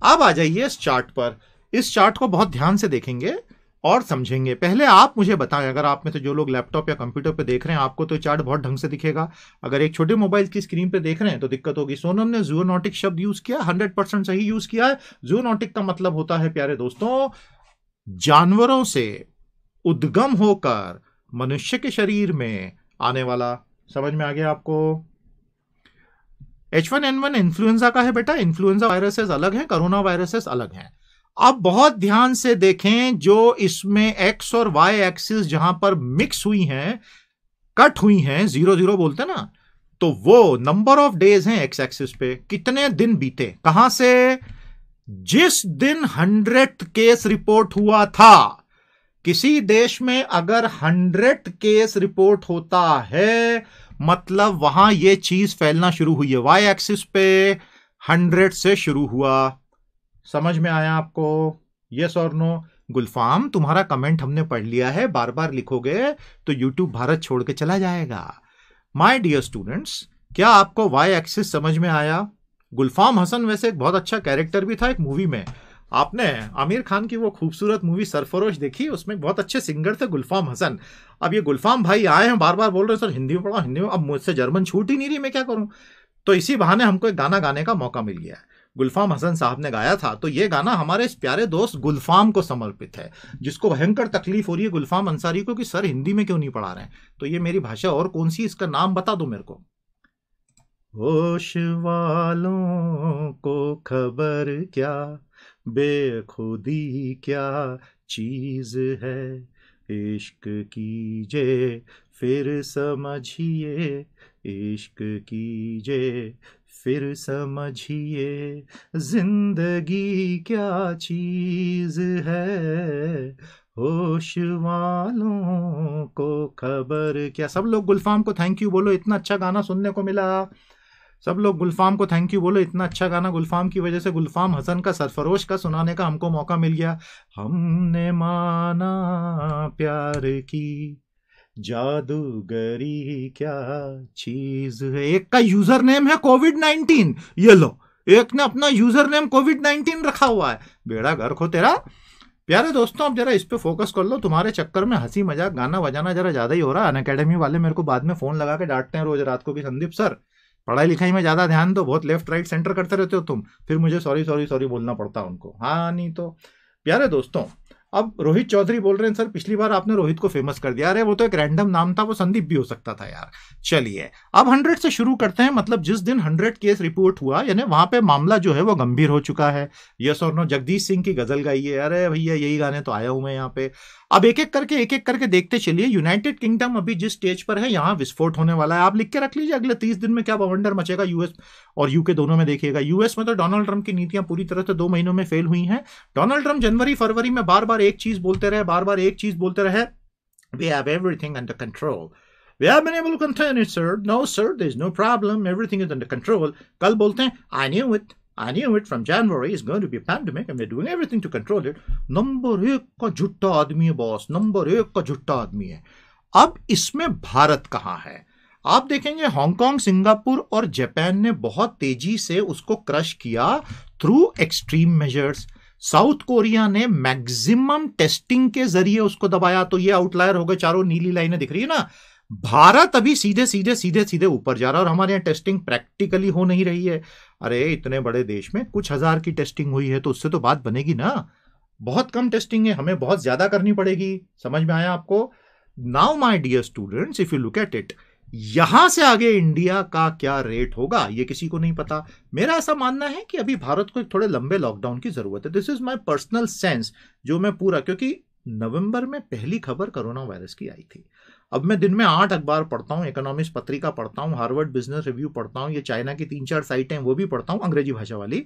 अब आ जाइए इस चार्ट पर। इस चार्ट को बहुत ध्यान से देखेंगे। और समझेंगे। पहले आप मुझे बताएँ, अगर आप में से जो लोग लैपटॉप या कंप्यूटर पे देख रहे हैं, आपको तो चार्ट बहुत ढंग से दिखेगा। अगर एक छोटे मोबाइल की स्क्रीन पे देख रहे हैं तो दिक्कत होगी। सोनम ने जूनोटिक शब्द यूज़ किया, हंड्रेड परसेंट सही यूज़ किया है। जूनोटिक का मतलब होता है, प्यारे दोस्तों, जानवरों से उद्गम होकर मनुष्य के शरीर में आने वाला। समझ में आ गया आपको? H one N one influenza का है बेटा। इन्फ्लुएंजा वायरसेस अलग है कोरोना वायरसेस अलग हैं। अब बहुत ध्यान से देखें जो इसमें एक्स और वाई एक्सिस जहाँ पर मिक्स हुई हैं कट हुई हैं ज़ीरो ज़ीरो बोलते ना तो वो नंबर ऑफ़ डेज़ हैं एक्स एक्सिस पे। कितने दिन बीते? कहाँ से? जिस दिन हंड्रेड केस रिपोर्ट हुआ था। किसी देश में अगर हंड्रेड केस रिपोर्ट होता है मतलब वहाँ ये चीज़ फैलना शुरू हुई है। वाई एक्सिस पे हंड्रेड से शुरू हुआ। समझ में आया आपको? यस और नो गुलफाम, तुम्हारा कमेंट हमने पढ़ लिया है बार बार लिखोगे तो यूट्यूब भारत छोड़ के चला जाएगा। माय डियर स्टूडेंट्स क्या आपको वाई एक्सिस समझ में आया? गुलफाम हसन वैसे एक बहुत अच्छा कैरेक्टर भी था एक मूवी में। आपने आमिर खान की वो खूबसूरत मूवी सरफरोश देखी? उसमें बहुत अच्छे सिंगर थे गुलफाम हसन। अब ये गुलफाम भाई आए हैं बार बार बोल रहे हैं, सर, हिंदी में पढ़ा, हिंदी में अब मुझसे जर्मन छूट ही नहीं रही, मैं क्या करूँ? तो इसी बहाने हमको एक गाना गाने का मौका मिल गया है। गुलफाम हसन साहब ने गाया था तो ये गाना हमारे इस प्यारे दोस्त गुलफाम को समर्पित है, जिसको भयंकर तकलीफ़ हो रही है गुलफाम अंसारी को कि सर हिंदी में क्यों नहीं पढ़ा रहे हैं? तो ये मेरी भाषा और कौन सी इसका नाम बता दो मेरे को। होश वालों को खबर क्या, बेखुदी क्या चीज़ है? इश्क कीजे, फिर समझिए, इश्क कीजिए फिर समझिए, ज़िंदगी क्या चीज़ है? होश वालों को खबर क्या? सब लोग गुलफाम को थैंक यू बोलो, इतना अच्छा गाना सुनने को मिला। सब लोग गुलफाम को थैंक यू बोलो, इतना अच्छा गाना गुलफाम की वजह से गुलफाम हसन का सरफरोश का सुनाने का हमको मौका मिल गया। हमने माना प्यार की। जादूगरी क्या चीज़ है? एक का यूज़र नेम है कोविड नाइनटीन। ये लो। एक ने अपना यूज़र नेम कोविड नाइनटीन रखा हुआ है। बेड़ा घर खो तेरा। प्यारे दोस्तों अब जरा इस पे फोकस कर लो। तुम्हारे चक्कर में हँसी मज़ाक गाना बजाना जरा ज़्यादा ही हो रहा है। अन अकेडमी वाले मेरे को बाद में फ़ोन लगा के डांटते हैं रोज रात को कि संदीप सर, पढ़ाई लिखाई में ज़्यादा ध्यान दो। बहुत लेफ़्ट राइट सेंटर करते रहते हो तुम। फिर मुझे सॉरी सॉरी सॉरी बोलना पड़ता है उनको। हाँ नहीं तो। प्यारे दोस्तों अब रोहित चौधरी बोल रहे हैं, सर, पिछली बार आपने रोहित को फ़ेमस कर दिया। अरे, वो तो एक रैंडम नाम था, वो संदीप भी हो सकता था यार। चलिए, अब हंड्रेड से शुरू करते हैं मतलब जिस दिन हंड्रेड केस रिपोर्ट हुआ, यानी वहाँ पे मामला जो है वो गंभीर हो चुका है। यस और नो जगदीश सिंह की गज़ल गाई है अरे, भैया, यही गाने तो आया हूँ मैं यहाँ पे। अब एक एक करके एक एक करके देखते चलिए यूनाइटेड किंगडम अभी जिस स्टेज पर है यहाँ विस्फोट होने वाला है आप लिख के रख लीजिए अगले तीस दिन में क्या बवंडर मचेगा यूएस और यूके दोनों में देखिएगा यूएस में तो डोनाल्ड ट्रंप की नीतियाँ पूरी तरह से दो महीनों में फेल हुई हैं डोनाल्ड ट्रंप जनवरी फरवरी में बार बार एक चीज़ बोलते रहे बार बार एक चीज़ बोलते रहे we have everything under control We have been able to contain it, sir. No, sir, there's no problem. Everything is under control. कल बोलते हैं I knew it. I knew it from January is going to be a pandemic and we're doing everything to control it. Number एक का झुट्टा आदमी है boss number एक का झुट्टा आदमी है. अब इसमें भारत कहाँ है? आप देखेंगे हांगकांग सिंगापुर और जापान ने बहुत तेज़ी से उसको क्रश किया through extreme measures South Korea ने मैक्सिमम टेस्टिंग के ज़रिए उसको दबाया तो ये आउटलायर हो गए, चारों नीली लाइनें दिख रही है ना? भारत अभी सीधे सीधे सीधे सीधे ऊपर जा रहा है और हमारे यहाँ टेस्टिंग प्रैक्टिकली हो नहीं रही है। अरे, इतने बड़े देश में कुछ हज़ार की टेस्टिंग हुई है तो उससे तो बात बनेगी ना। बहुत कम टेस्टिंग है, हमें बहुत ज़्यादा करनी पड़ेगी। समझ में आया आपको? Now my dear students if you look at it यहाँ से आगे इंडिया का क्या रेट होगा, ये किसी को नहीं पता। मेरा ऐसा मानना है कि अभी भारत को एक थोड़े लंबे लॉकडाउन की ज़रूरत है। This is my personal sense जो मैं पूरा, क्योंकि नवंबर में पहली खबर कोरोना वायरस की आई थी। अब मैं दिन में आठ अखबार पढ़ता हूँ इकोनॉमिक्स पत्रिका पढ़ता हूँ हार्वर्ड बिज़नेस रिव्यू पढ़ता हूँ, ये चाइना की तीन चार साइटें वो भी पढ़ता हूँ, अंग्रेज़ी भाषा वाली।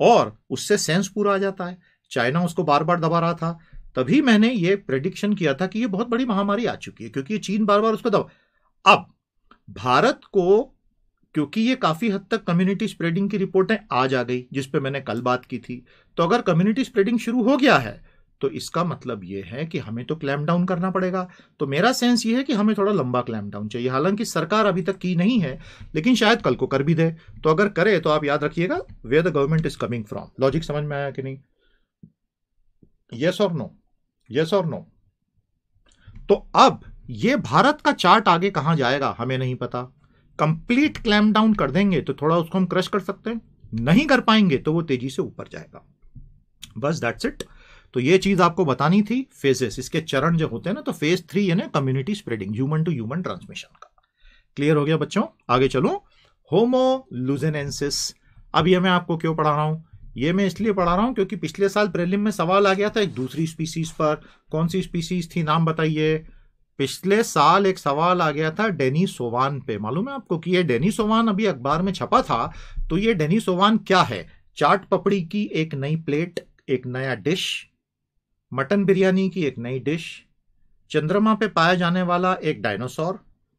और उससे सेंस पूरा आ जाता है। चाइना उसको बार बार दबा रहा था। तभी मैंने ये प्रेडिक्शन किया था कि ये बहुत बड़ी महामारी आ चुकी है, क्योंकि ये चीन बार बार उसको दबा, अब भारत को, क्योंकि ये काफ़ी हद तक कम्युनिटी स्प्रेडिंग की रिपोर्टें आज आ गई, जिस पे मैंने कल बात की थी। तो अगर कम्युनिटी स्प्रेडिंग शुरू हो गया है तो इसका मतलब ये है कि हमें तो क्लैम डाउन करना पड़ेगा। तो मेरा सेंस ये है कि हमें थोड़ा लंबा क्लैम डाउन चाहिए। हालाँकि सरकार अभी तक की नहीं है, लेकिन शायद कल को कर भी दे। तो अगर करे तो आप याद रखिएगा way the government is coming from logic समझ में आया कि नहीं? यस और नो यस और नो तो अब ये भारत का चार्ट आगे कहाँ जाएगा, हमें नहीं पता। कंप्लीट क्लैम डाउन कर देंगे तो थोड़ा उसको हम क्रश कर सकते हैं। नहीं कर पाएँगे तो वो तेज़ी से ऊपर जाएगा। बस दैट्स इट तो ये चीज़ आपको बतानी थी फेजेस इसके चरण जो होते हैं ना तो फ़ेज़ थ्री यानी community spreading human to human transmission का। क्लियर हो गया बच्चों? आगे चलो। होमो लुजेनेंसिस अब ये मैं आपको क्यों पढ़ा रहा हूँ? ये मैं इसलिए पढ़ा रहा हूँ क्योंकि पिछले साल प्रेलिम में सवाल आ गया था एक दूसरी स्पीसीज पर। कौन सी स्पीसीज थी? नाम बताइए। पिछले साल एक सवाल आ गया था डेनी सोवान पे। मालूम है आपको कि ये डेनी सोवान अभी अखबार में छपा था? तो ये डेनी सोवान क्या है? चाट पपड़ी की एक नई प्लेट एक नया डिश मटन बिरयानी की एक नई डिश, चंद्रमा पे पाया जाने वाला एक डायनासोर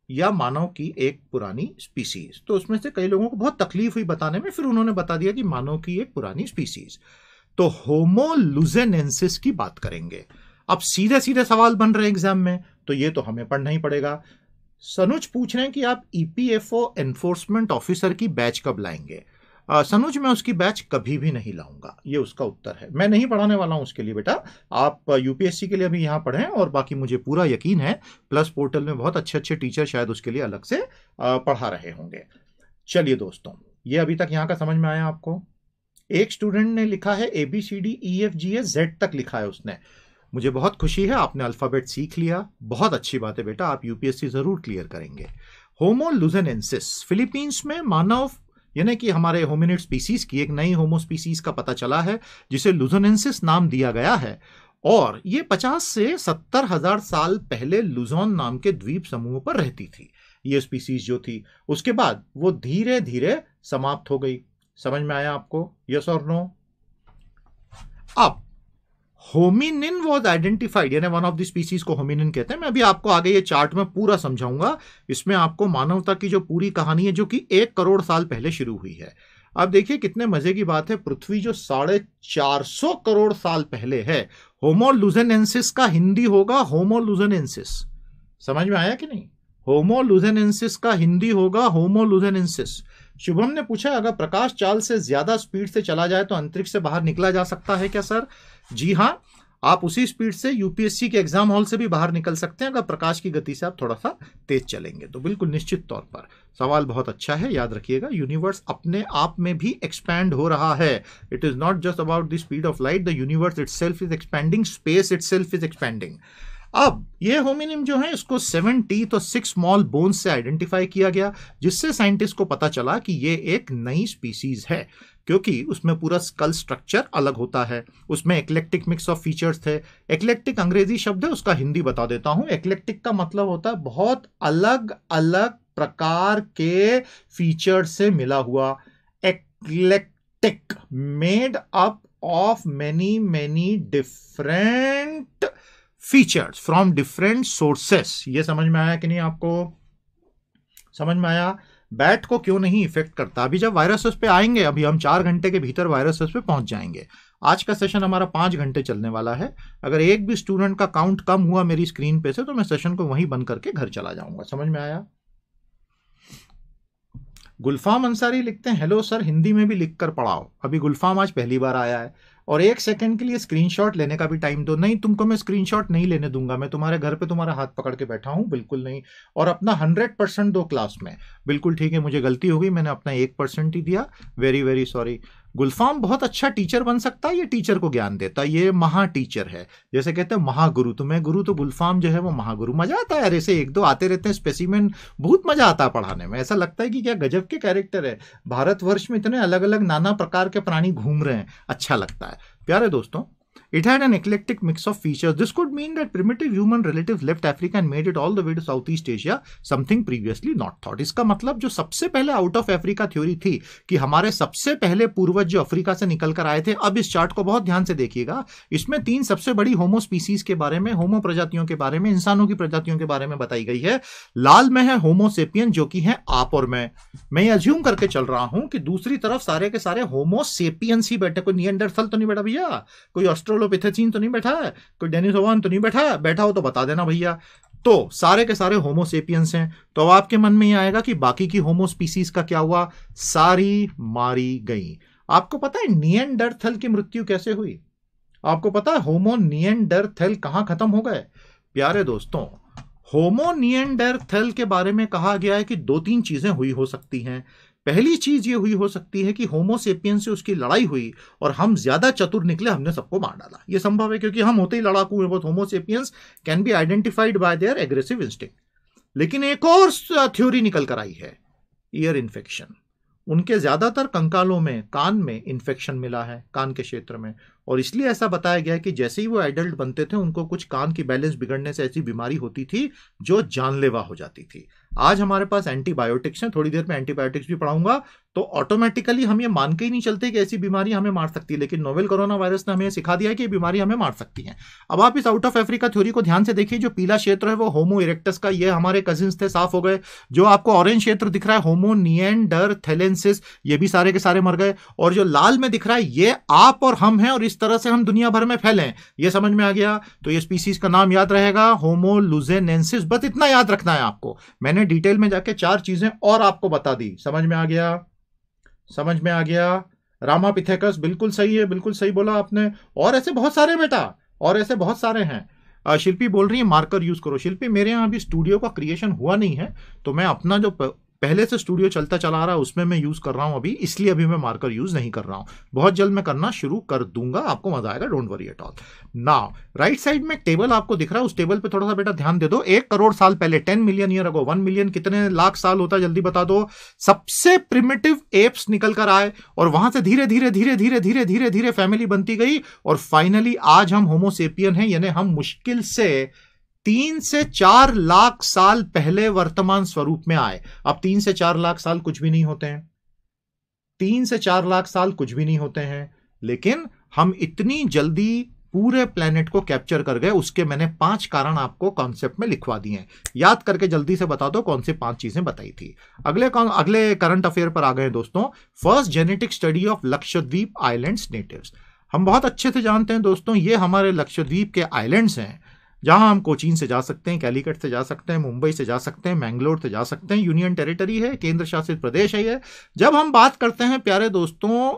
या मानव की एक पुरानी स्पीसीज तो उसमें से कई लोगों को बहुत तकलीफ़ हुई बताने में, फिर उन्होंने बता दिया कि मानव की एक पुरानी स्पीसीज तो होमोलुजेनेंसिस की बात करेंगे। अब सीधे सीधे सवाल बन रहे एग्ज़ाम में तो ये तो हमें पढ़ना ही पड़ेगा। सनुज पूछ रहे हैं कि आप ईपीएफओ एनफोर्समेंट ऑफिसर की बैच कब लाएँगे? सनुज, मैं उसकी बैच कभी भी नहीं लाऊँगा। ये उसका उत्तर है। मैं नहीं पढ़ाने वाला हूँ उसके लिए, बेटा। आप यूपीएससी के लिए अभी यहाँ पढ़ें और बाकी मुझे पूरा यकीन है, प्लस पोर्टल में बहुत अच्छे अच्छे टीचर शायद उसके लिए अलग से पढ़ा रहे होंगे। चलिए दोस्तों, ये अभी तक यहाँ का समझ में आया आपको? एक स्टूडेंट ने लिखा है A B C D E F G A Z तक लिखा है उसने। मुझे बहुत खुशी है, आपने अल्फ़ाबेट सीख लिया। बहुत अच्छी बात है बेटा, आप यूपीएससी ज़रूर क्लियर करेंगे। होमोलुजेनेंसिस फिलीपींस में मानव यानी कि हमारे होमिनिड स्पीसीज की एक नई होमो स्पीसीज का पता चला है, जिसे लुजोनेंसिस नाम दिया गया है। और ये 50 से सत्तर हज़ार साल पहले लुजोन नाम के द्वीप समूह पर रहती थी। ये स्पीसीज जो थी, उसके बाद वो धीरे धीरे समाप्त हो गई। समझ में आया आपको? यस और नो अब होमिनिन वॉज़ आइडेंटिफाइड यानी वन ऑफ़ द स्पीसीज को होमिनिन कहते हैं। मैं अभी आपको आगे ये चार्ट में पूरा समझाऊँगा। इसमें आपको मानवता की जो पूरी कहानी है, जो कि एक करोड़ साल पहले शुरू हुई है। अब देखिए कितने मज़े की बात है, पृथ्वी जो साढ़े चार सौ करोड़ साल पहले है होमोलुजेनेंसिस का हिंदी होगा होमोलुजेनेंसिस समझ में आया कि नहीं? होमोलुजेनेंसिस का हिंदी होगा होमोलुजेनेंसिस शुभम ने पूछा, अगर प्रकाश चाल से ज़्यादा स्पीड से चला जाए तो अंतरिक्ष से बाहर निकला जा सकता है क्या, सर? जी हाँ आप उसी स्पीड से यूपीएससी के एग्ज़ाम हॉल से भी बाहर निकल सकते हैं, अगर प्रकाश की गति से आप थोड़ा सा तेज चलेंगे। तो बिल्कुल निश्चित तौर पर। सवाल बहुत अच्छा है, याद रखिएगा, यूनिवर्स अपने आप में भी एक्सपैंड हो रहा है। It is not just about the speed of light the universe itself is expanding space itself is expanding अब ये होमिनिम जो है, इसको सेवन टीथ और सिक्स स्मॉल बोन्स से आइडेंटिफाई किया गया, जिससे साइंटिस्ट को पता चला कि ये एक नई स्पीसीज है, क्योंकि उसमें पूरा स्कल स्ट्रक्चर अलग होता है। उसमें एक्लेक्टिक मिक्स ऑफ़ फीचर्स थे। एक्लेक्टिक अंग्रेज़ी शब्द है, उसका हिंदी बता देता हूँ। एक्लेक्टिक का मतलब होता है बहुत अलग अलग प्रकार के फीचर से मिला हुआ। Eclectic made up of many many different features from different sources ये समझ में आया कि नहीं आपको? समझ में आया? बैट को क्यों नहीं इफ़ेक्ट करता? अभी जब वायरसेस पे आएँगे, अभी हम चार घंटे के भीतर वायरसेस पे पहुँच जाएँगे। आज का सेशन हमारा पाँच घंटे चलने वाला है। अगर एक भी स्टूडेंट का काउंट कम हुआ मेरी स्क्रीन पे से तो मैं सेशन को वहीं बंद करके घर चला जाऊँगा। समझ में आया? गुलफाम अंसारी लिखते हैं, हेलो सर, हिंदी में भी लिख कर पढ़ाओ। अभी गुलफाम आज पहली बार आया है। और एक सेकंड के लिए स्क्रीनशॉट लेने का भी टाइम दो। नहीं, तुमको मैं स्क्रीनशॉट नहीं लेने दूँगा। मैं तुम्हारे घर पे तुम्हारा हाथ पकड़ के बैठा हूँ, बिल्कुल नहीं। और अपना हंड्रेड परसेंट दो क्लास में। बिल्कुल ठीक है, मुझे गलती हो गई, मैंने अपना एक परसेंट ही दिया। वेरी वेरी सॉरी गुलफाम बहुत अच्छा टीचर बन सकता है, ये टीचर को ज्ञान देता है, ये महा टीचर है। जैसे कहते हैं, महागुरु तो मैं गुरु तो गुलफाम जो है वो महागुरु। मज़ा आता है ऐसे एक दो आते रहते हैं स्पेसिमेन बहुत मज़ा आता है पढ़ाने में। ऐसा लगता है कि क्या गजब के कैरेक्टर है। भारतवर्ष में इतने अलग अलग नाना प्रकार के प्राणी घूम रहे हैं अच्छा लगता है। प्यारे दोस्तों It had an eclectic mix of features. This could mean that primitive human relatives left Africa and made it all the way to Southeast Asia, something previously not thought. इसका मतलब जो सबसे पहले आउट ऑफ़ अफ्रीका थ्योरी थी कि हमारे सबसे पहले पूर्वज जो अफ्रीका से निकल कर आए थे अब इस चार्ट को बहुत ध्यान से देखिएगा। इसमें तीन सबसे बड़ी होमो स्पीसीज के बारे में होमो प्रजातियों के बारे में इंसानों की प्रजातियों के बारे में बताई गई है। लाल में है होमोसेपियन जो कि है आप और मैं। मैं अज्यूम करके चल रहा हूँ कि दूसरी तरफ़ सारे के सारे होमोसेपियंस ही बैठे। कोई नियंडरथल तो नहीं बैठा भैया? कोई ऑस्ट्रो ऑस्ट्रोलोपिथेसिन तो नहीं बैठा है? कोई डेनिसोवान तो नहीं बैठा है? बैठा हो तो बता देना भैया। तो सारे के सारे होमोसेपियंस हैं। तो अब आपके मन में ये आएगा कि बाकी की होमो स्पीसीज का क्या हुआ? सारी मारी गई। आपको पता है नियंडरथल की मृत्यु कैसे हुई? आपको पता है होमो होमोनियंडरथेल कहाँ खत्म हो गए? प्यारे दोस्तों, होमो होमोनियंडरथेल के बारे में कहा गया है कि दो तीन चीज़ें हुई हो सकती हैं। पहली चीज़ ये हुई, हो सकती है कि होमोसेपियन से उसकी लड़ाई हुई और हम ज़्यादा चतुर निकले, हमने सबको मार डाला। ये संभव है, क्योंकि हम होते ही लड़ाकू हैं बहुत homo sapiens can be identified by their aggressive instinct लेकिन एक और थ्योरी निकल कर आई है ईयर इन्फेक्शन उनके ज़्यादातर कंकालों में, कान में इन्फेक्शन मिला है, कान के क्षेत्र में। और इसलिए ऐसा बताया गया है कि जैसे ही वो एडल्ट बनते थे, उनको कुछ कान की बैलेंस बिगड़ने से ऐसी बीमारी होती थी जो जानलेवा हो जाती थी। आज हमारे पास एंटीबायोटिक्स हैं, थोड़ी देर में एंटीबायोटिक्स भी पढ़ाऊँगा तो ऑटोमेटिकली हम ये मान के ही नहीं चलते कि ऐसी बीमारी हमें मार सकती है, लेकिन नोवेल कोरोना वायरस ने हमें सिखा दिया है कि ये बीमारी हमें मार सकती है। अब आप इस आउट ऑफ़ अफ्रीका थ्योरी को ध्यान से देखिए, जो पीला क्षेत्र है, वो होमो इरेक्टस का, ये हमारे कजिन थे, साफ़ हो गए। जो आपको ऑरेंज क्षेत्र दिख रहा है होमो नियंडर थेलेंसिस ये भी सारे के सारे मर गए। और जो लाल में दिख रहा है, ये आप और हम हैं, और इस तरह से हम दुनिया भर में फैले। ये समझ में आ गया? तो ये स्पीसीज का नाम याद रहेगा होमो लुजेनेंसिस बस इतना याद रखना है आपको। मैंने डिटेल में जाके चार चीज़ें और आपको बता दी। समझ में आ गया? समझ में आ गया? रामा पिथेकस, बिल्कुल सही है, बिल्कुल सही बोला आपने। और ऐसे बहुत सारे बेटा, और ऐसे बहुत सारे हैं। शिल्पी बोल रही है मार्कर यूज़ करो। शिल्पी, मेरे यहाँ अभी स्टूडियो का क्रिएशन हुआ नहीं है तो मैं अपना जो पहले से स्टूडियो चलता चला रहा है, उसमें मैं यूज़ कर रहा हूँ अभी, इसलिए अभी मैं मार्कर यूज़ नहीं कर रहा हूँ। बहुत जल्द मैं करना शुरू कर दूँगा, आपको मज़ा आएगा don't worry at all now right side में टेबल आपको दिख रहा है, उस टेबल पे थोड़ा सा बेटा ध्यान दे दो, एक करोड़ साल पहले ten million year ago one million कितने लाख साल होता है, जल्दी बता दो। सबसे प्रिमेटिव एप्स निकल कर आए, और वहाँ से धीरे धीरे धीरे धीरे धीरे धीरे धीरे फैमिली बनती गई, और फाइनली आज हम होमोसेपियन हैं, यानी हम मुश्किल से तीन से चार लाख साल पहले वर्तमान स्वरूप में आए। अब तीन से चार लाख साल कुछ भी नहीं होते हैं। तीन से चार लाख साल कुछ भी नहीं होते हैं। लेकिन हम इतनी जल्दी पूरे प्लेनेट को कैप्चर कर गए, उसके मैंने पाँच कारण आपको कॉन्सेप्ट में लिखवा दिए हैं। याद करके जल्दी से बता दो कौन सी पाँच चीज़ें बताई थी। अगले कौन अगले करंट अफेयर पर आ गए दोस्तों। First genetic study of Lakshadweep islands natives हम बहुत अच्छे से जानते हैं दोस्तों, ये हमारे लक्षद्वीप के आइलैंड्स हैं। जहाँ हम कोचीन से जा सकते हैं, कैलीकट से जा सकते हैं, मुंबई से जा सकते हैं, मैंगलोर से जा सकते हैं, यूनियन टेरिटरी है केंद्र शासित प्रदेश है ये। जब हम बात करते हैं प्यारे दोस्तों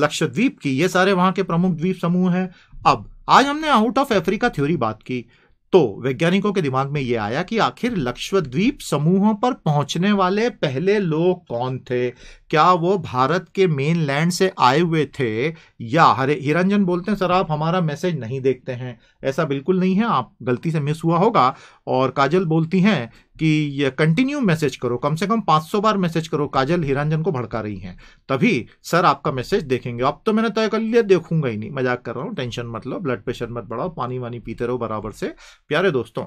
लक्षद्वीप की, ये सारे वहाँ के प्रमुख द्वीप समूह हैं। अब, आज हमने आउट ऑफ़ अफ्रीका थ्योरी बात की। तो वैज्ञानिकों के दिमाग में यह आया कि आखिर लक्षद्वीप समूहों पर पहुँचने वाले पहले लोग कौन थे? क्या वो भारत के मेन लैंड से आए हुए थे? या हरे हिरंजन बोलते हैं, सर, आप हमारा मैसेज नहीं देखते हैं। ऐसा बिल्कुल नहीं है। आप गलती से मिस हुआ होगा। और काजल बोलती हैं कि ये कंटिन्यू मैसेज करो, कम से कम 500 बार मैसेज करो, काजल हिरंजन को भड़का रही हैं। तभी सर आपका मैसेज देखेंगे। अब तो मैंने तय कर लिया, देखूँगा ही नहीं। मज़ाक कर रहा हूँ टेंशन मत लो ब्लड प्रेशर मत बढ़ाओ, पानी वानी पीते रहो बराबर से। प्यारे दोस्तों,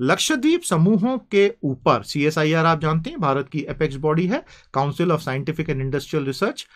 लक्षद्वीप समूहों के ऊपर सीएसआईआर आप जानते हैं, भारत की एपेक्स बॉडी है council of scientific and industrial research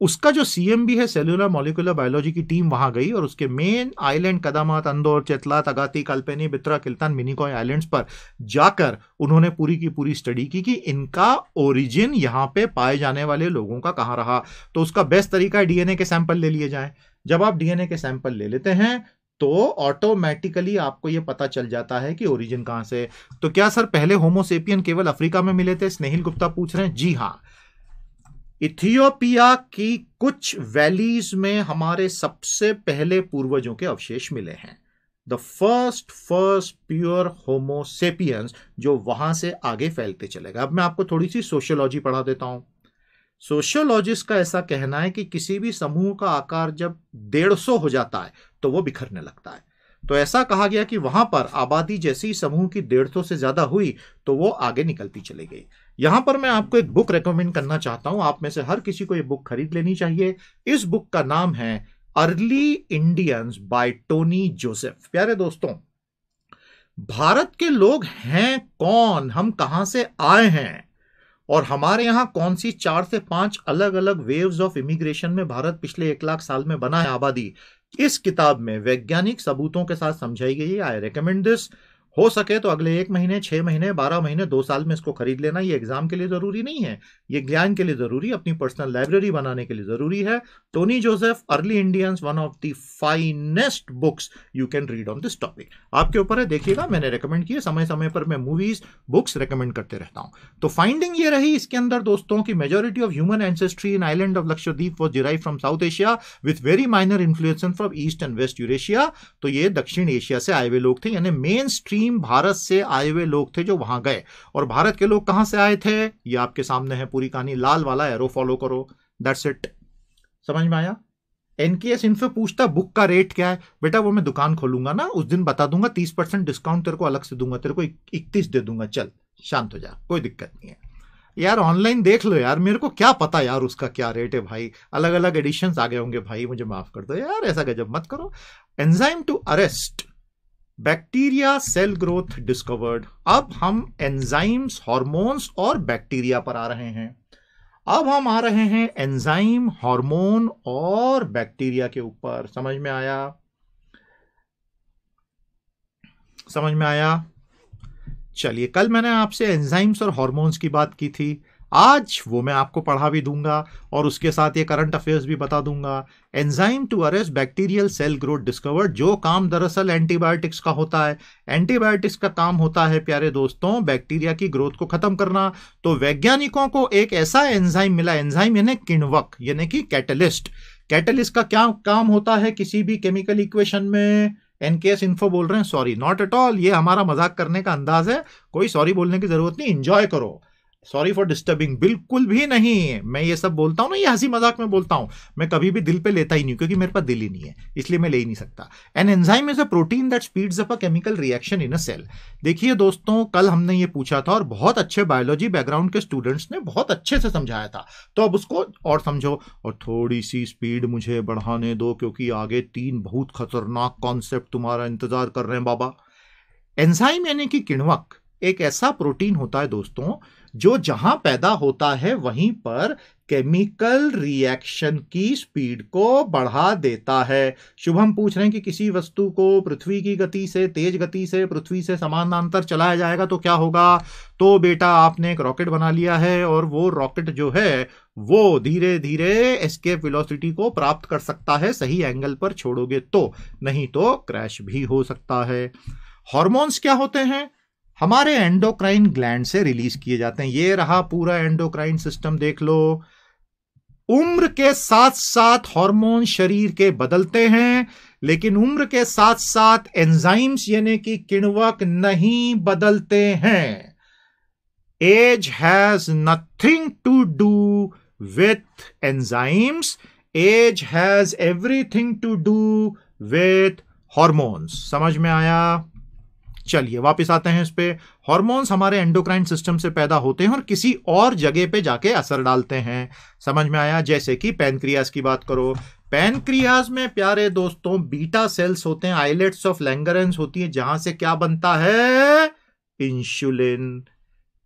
उसका जो सीएमबी है सेलुलर मॉलिकुलर बायोलॉजी की टीम वहाँ गई और उसके main island Kadmat, Andrott Chetlat Agatti Kalpeni, Bitra, Kiltan, Minicoy islands पर जाकर उन्होंने पूरी की पूरी स्टडी की कि इनका ओरिजिन यहाँ पे पाए जाने वाले लोगों का कहाँ रहा। तो उसका बेस्ट तरीका है डीएनए के सैंपल ले लिए जाए। जब आप डीएनए के सैंपल ले लेते हैं तो ऑटोमेटिकली आपको यह पता चल जाता है कि ओरिजिन कहाँ से तो क्या सर, पहले होमोसेपियन केवल अफ्रीका में मिले थे? स्नेहिल गुप्ता पूछ रहे हैं, जी हाँ। इथियोपिया की कुछ वैलीज में हमारे सबसे पहले पूर्वजों के अवशेष मिले हैं। The first first pure homo sapiens जो वहाँ से आगे फैलते चलेगा। अब मैं आपको थोड़ी सी सोशियोलॉजी पढ़ा देता हूँ। सोशियोलॉजिस्ट का ऐसा कहना है कि किसी भी समूह का आकार जब डेढ़ सौ हो जाता है तो वो बिखरने लगता है। तो ऐसा कहा गया कि वहाँ पर आबादी जैसी समूह की डेढ़ सौ से ज़्यादा हुई तो वो आगे निकलती चली गई। यहाँ पर मैं आपको एक बुक रेकमेंड करना चाहता हूँ। आप में से हर किसी को ये बुक खरीद लेनी चाहिए। इस बुक का नाम है early Indians by Tony Joseph प्यारे दोस्तों, भारत के लोग हैं कौन? हम कहाँ से आए हैं? और हमारे यहाँ कौन सी चार से पाँच अलग अलग वेव्स ऑफ़ इमिग्रेशन में भारत पिछले एक लाख साल में बना है आबादी? इस किताब में वैज्ञानिक सबूतों के साथ समझाई गई है। आई रिकमेंड दिस हो सके तो अगले एक महीने, छह महीने, बारह महीने, दो साल में इसको खरीद लेना, ये एग्ज़ाम के लिए ज़रूरी नहीं है। ये ज्ञान के लिए ज़रूरी, अपनी पर्सनल लाइब्रेरी बनाने के लिए ज़रूरी है। Tony Joseph early Indians one of the finest books you can read on this topic आपके ऊपर है, देखिएगा, मैंने रिकमेंड किए समय समय पर मैं मूवीज़ बुक्स रिकमेंड करते रहता हूँ। तो फाइंडिंग ये रही, इसके अंदर दोस्तों की majority of human ancestry in island of Lakshadweep was derive from South Asia with very minor influence from East and West Eurasia तो ये दक्षिण एशिया से आए हुए लोग थे, यानी मेन स्ट्रीम भारत से आए हुए लोग थे जो वहाँ गए। और भारत के लोग कहाँ से आए थे? ये आपके सामने है पूरी कहानी, लाल वाला एरो फॉलो करो दैट्स इट समझ में आया? एनकेएस इनफो पूछता बुक का रेट क्या है? बेटा, वो मैं दुकान खोलूँगा ना, उस दिन बता दूँगा, तीस परसेंट डिस्काउंट तेरे को अलग से दूँगा, तेरे को इकतीस दे दूँगा, चल, शांत हो जा, कोई दिक्कत नहीं है। यार ऑनलाइन देख लो यार, मेरे को क्या पता यार उसका क्या रेट है भाई? अलग अलग एडिशन आ गए होंगे भाई, मुझे माफ़ कर दो। यार, ऐसा गजब मत करो। Enzyme to arrest bacteria cell growth discovered. अब हम एंजाइम्स, हॉर्मोन्स और बैक्टीरिया पर आ रहे हैं। अब हम आ रहे हैं एंजाइम, हार्मोन और बैक्टीरिया के ऊपर। समझ में आया? समझ में आया? चलिए, कल मैंने आपसे एंजाइम्स और हॉर्मोन्स की बात की थी। आज वो मैं आपको पढ़ा भी दूँगा और उसके साथ ये करंट अफेयर्स भी बता दूँगा। Enzyme to arrest bacterial cell growth discovered जो काम दरअसल एंटीबायोटिक्स का होता है। एंटीबायोटिक्स का काम होता है, प्यारे दोस्तों बैक्टीरिया की ग्रोथ को खत्म करना। तो वैज्ञानिकों को एक ऐसा एंजाइम मिला एंजाइम यानी किणवक, यानी कि कैटलिस्ट कैटलिस्ट का क्या काम होता है किसी भी केमिकल इक्वेशन में? एनकेएस इन्फो बोल रहे हैं सॉरी नॉट एट ऑल ये हमारा मज़ाक करने का अंदाज है। कोई सॉरी बोलने की ज़रूरत नहीं इंजॉय करो। सॉरी फॉर डिस्टर्बिंग बिल्कुल भी नहीं। मैं ये सब बोलता हूँ ना, ये हँसी मज़ाक में बोलता हूँ। मैं कभी भी दिल पे लेता ही नहीं क्योंकि मेरे पास दिल ही नहीं है, इसलिए मैं ले ही नहीं सकता। An enzyme is a protein that speeds up a chemical reaction in a cell देखिए दोस्तों, कल हमने ये पूछा था और बहुत अच्छे बायोलॉजी बैकग्राउंड के स्टूडेंट्स ने बहुत अच्छे से समझाया था। तो अब उसको और समझो और थोड़ी सी स्पीड मुझे बढ़ाने दो, क्योंकि आगे तीन बहुत खतरनाक कॉन्सेप्ट तुम्हारा इंतज़ार कर रहे हैं बाबा। एंजाइम यानी कि किणवक, एक ऐसा प्रोटीन होता है दोस्तों जो जहाँ पैदा होता है वहीं पर केमिकल रिएक्शन की स्पीड को बढ़ा देता है। शुभम पूछ रहे हैं कि किसी वस्तु को पृथ्वी की गति से, तेज गति से, पृथ्वी से समानांतर चलाया जाएगा तो क्या होगा? तो बेटा, आपने एक रॉकेट बना लिया है और वो रॉकेट जो है, वो धीरे धीरे एस्केप वेलोसिटी को प्राप्त कर सकता है, सही एंगल पर छोड़ोगे तो नहीं तो क्रैश भी हो सकता है। हॉर्मोन्स क्या होते हैं? हमारे एंडोक्राइन ग्लैंड से रिलीज़ किए जाते हैं। ये रहा पूरा एंडोक्राइन सिस्टम देख लो। उम्र के साथ साथ हार्मोन शरीर के बदलते हैं, लेकिन उम्र के साथ साथ एंजाइम्स यानी कि किणवक, नहीं बदलते हैं। Age has nothing to do with enzymes age has everything to do with hormones समझ में आया? चलिए वापस आते हैं इस पे। हॉर्मोन्स हमारे एंडोक्राइन सिस्टम से पैदा होते हैं और किसी और जगह पे जाके असर डालते हैं। समझ में आया? जैसे कि पैनक्रियाज की बात करो। पैनक्रियाज में प्यारे दोस्तों बीटा सेल्स होते हैं आइलेट्स ऑफ़ लैंगरेंस होती है, जहाँ से क्या बनता है? इंसुलिन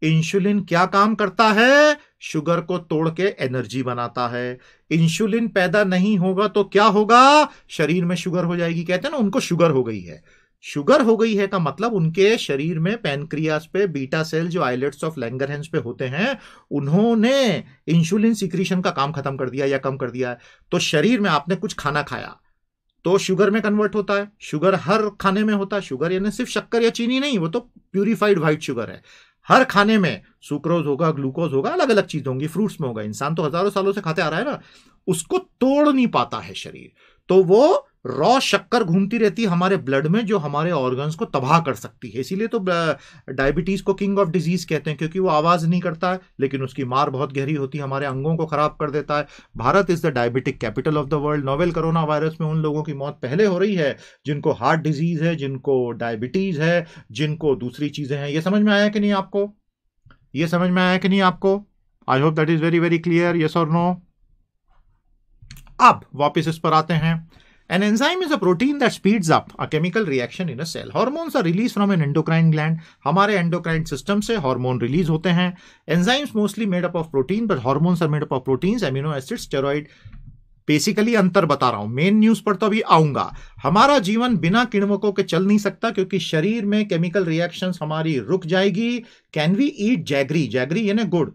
इंसुलिन क्या काम करता है? शुगर को तोड़ के एनर्जी बनाता है। इंसुलिन पैदा नहीं होगा तो क्या होगा? शरीर में शुगर हो जाएगी। कहते हैं ना, उनको शुगर हो गई है। शुगर हो गई है का मतलब उनके शरीर में पैनक्रियास पे, बीटा सेल जो आइलेट्स ऑफ़ लैंगरहेंस पे होते हैं, उन्होंने इंसुलिन सिक्रीशन का काम खत्म कर दिया या कम कर दिया है। तो शरीर में आपने कुछ खाना खाया तो शुगर में कन्वर्ट होता है। शुगर हर खाने में होता है। शुगर यानी सिर्फ़ शक्कर या चीनी नहीं, वो तो प्यूरिफाइड व्हाइट शुगर है। हर खाने में सुक्रोज होगा ग्लूकोज होगा अलग अलग चीज़ होंगी फ्रूट्स में होगा। इंसान तो हज़ारों सालों से खाते आ रहा है ना, उसको तोड़ नहीं पाता है शरीर। तो वो रॉ शक्कर घूमती रहती है हमारे ब्लड में, जो हमारे ऑर्गन्स को तबाह कर सकती है। इसीलिए तो डायबिटीज़ को किंग ऑफ़ डिज़ीज़ कहते हैं, क्योंकि वो आवाज़ नहीं करता है, लेकिन उसकी मार बहुत गहरी होती है, हमारे अंगों को खराब कर देता है। Bharat is the diabetic capital of the world novel corona virus में उन लोगों की मौत पहले हो रही है, जिनको हार्ट डिज़ीज़ है, जिनको डायबिटीज़ है, जिनको दूसरी चीज़ें हैं। ये समझ में आया कि नहीं आपको? ये समझ में आया कि नहीं आपको? I hope that is very very clear yes और नो अब वापिस इस पर आते हैं। An enzyme is a protein that speeds up a chemical reaction in a cell. Hormones are released from an endocrine gland. हमारे endocrine system से hormone release होते हैं. Enzymes mostly made up of protein, but hormones are made up of proteins, amino acids, steroid, basically अंतर बता रहा हूँ main news पर तो अभी आऊँगा हमारा जीवन बिना किणवकों के चल नहीं सकता क्योंकि शरीर में केमिकल रिएक्शंस हमारी रुक जाएगी can we eat jaggery jaggery यानी गुड़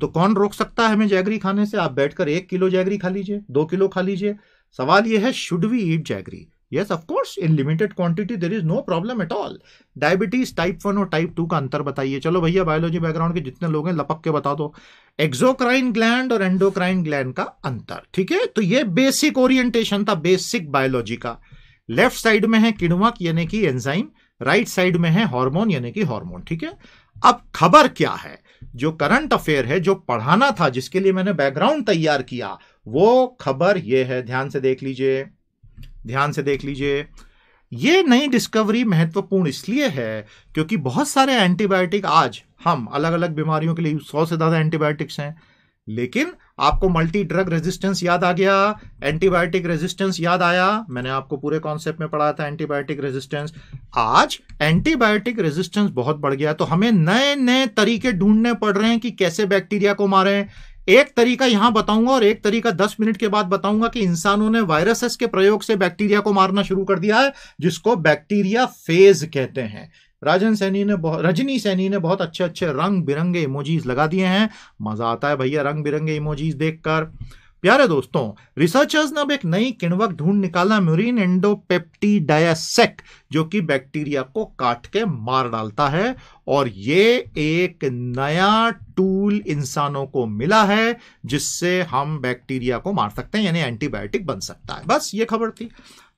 तो कौन रोक सकता है हमें जैगरी खाने से आप बैठकर एक किलो जैगरी खा लीजिए दो किलो खा लीजिए सवाल यह है should we eat jaggery yes of course in limited quantity there is no problem at all diabetes type one और टाइप टू का अंतर बताइए। चलो भैया बायोलॉजी बैकग्राउंड के जितने लोग हैं, लपक के बता दो। एक्सोक्राइन ग्लैंड और एंडोक्राइन ग्लैंड का अंतर, ठीक है? तो ये बेसिक ओरिएंटेशन था बेसिक बायोलॉजी का। लेफ़्ट साइड में है किणवक यानी कि एंजाइम राइट साइड में है हार्मोन यानी कि हार्मोन ठीक है? अब खबर क्या है? जो करंट अफेयर है, जो पढ़ाना था, जिसके लिए मैंने बैकग्राउंड तैयार किया वो खबर ये है, ध्यान से देख लीजिए, ध्यान से देख लीजिए। ये नई डिस्कवरी महत्वपूर्ण इसलिए है क्योंकि बहुत सारे एंटीबायोटिक आज हम अलग अलग बीमारियों के लिए सौ से ज़्यादा एंटीबायोटिक्स हैं, लेकिन आपको मल्टी ड्रग रेजिस्टेंस याद आ गया एंटीबायोटिक रेजिस्टेंस याद आया? मैंने आपको पूरे कॉन्सेप्ट में पढ़ाया था एंटीबायोटिक रेजिस्टेंस आज एंटीबायोटिक रेजिस्टेंस बहुत बढ़ गया तो हमें नए नए तरीके ढूँढने पड़ रहे हैं कि कैसे बैक्टीरिया को मारें एक तरीका यहाँ बताऊँगा और एक तरीका दस मिनट के बाद बताऊँगा कि इंसानों ने वायरसेस के प्रयोग से बैक्टीरिया को मारना शुरू कर दिया है, जिसको बैक्टीरिया फ़ेज़ कहते हैं। राजन सैनी ने बहुत रजनी सैनी ने बहुत अच्छे अच्छे रंग बिरंगे इमोजीज लगा दिए हैं। मज़ा आता है भैया रंग बिरंगे इमोजीज देखकर। प्यारे दोस्तों रिसर्चर्स ने अब एक नई किणवक ढूंढ निकाला म्यूरिन एंडोपेप्टिडायसेक जो कि बैक्टीरिया को काट के मार डालता है। और ये एक नया टूल इंसानों को मिला है, जिससे हम बैक्टीरिया को मार सकते हैं, यानी एंटीबायोटिक बन सकता है। बस, ये खबर थी।